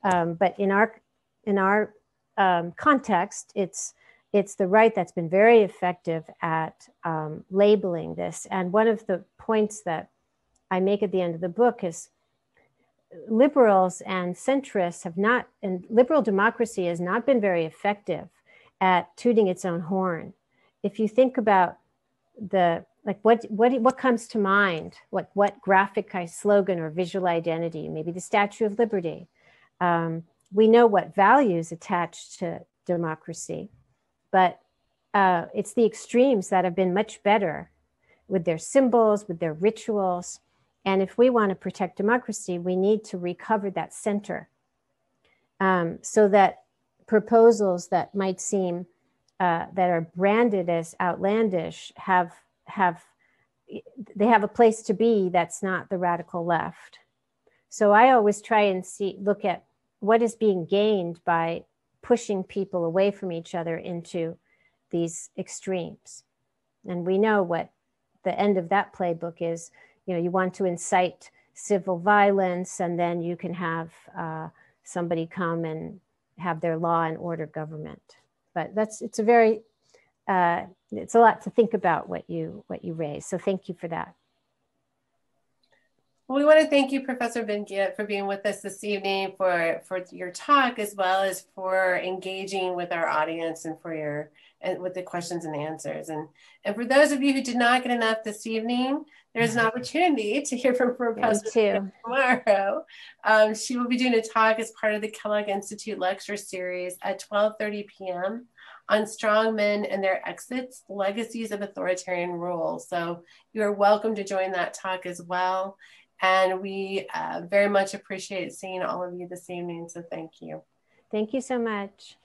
[SPEAKER 2] Um, but in our, in our um, context, it's it's the right that's been very effective at um, labeling this. And one of the points that I make at the end of the book is liberals and centrists have not, and liberal democracy has not been very effective at tooting its own horn. If you think about the like what what what comes to mind what what graphic slogan or visual identity maybe the statue of liberty um, we know what values attach to democracy but uh, it's the extremes that have been much better with their symbols, with their rituals. And if we want to protect democracy, we need to recover that center um, so that proposals that might seem uh, that are branded as outlandish have have they have a place to be that's not the radical left. So I always try and see look at what is being gained by pushing people away from each other into these extremes. And we know what the end of that playbook is. You know, you want to incite civil violence, and then you can have uh, somebody come and have their law and order government. But that's it's a very uh, it's a lot to think about what you what you raise. So thank you for that.
[SPEAKER 1] Well, we want to thank you, Professor Ben-Ghiat, for being with us this evening, for, for your talk, as well as for engaging with our audience and for your and with the questions and answers. And, and for those of you who did not get enough this evening, there's an opportunity to hear from Professor tomorrow. Um, she will be doing a talk as part of the Kellogg Institute lecture series at 12:30 p.m. on strong men and their exits, legacies of authoritarian rule. So you are welcome to join that talk as well. And we uh, very much appreciate seeing all of you this evening. So thank you.
[SPEAKER 2] Thank you so much.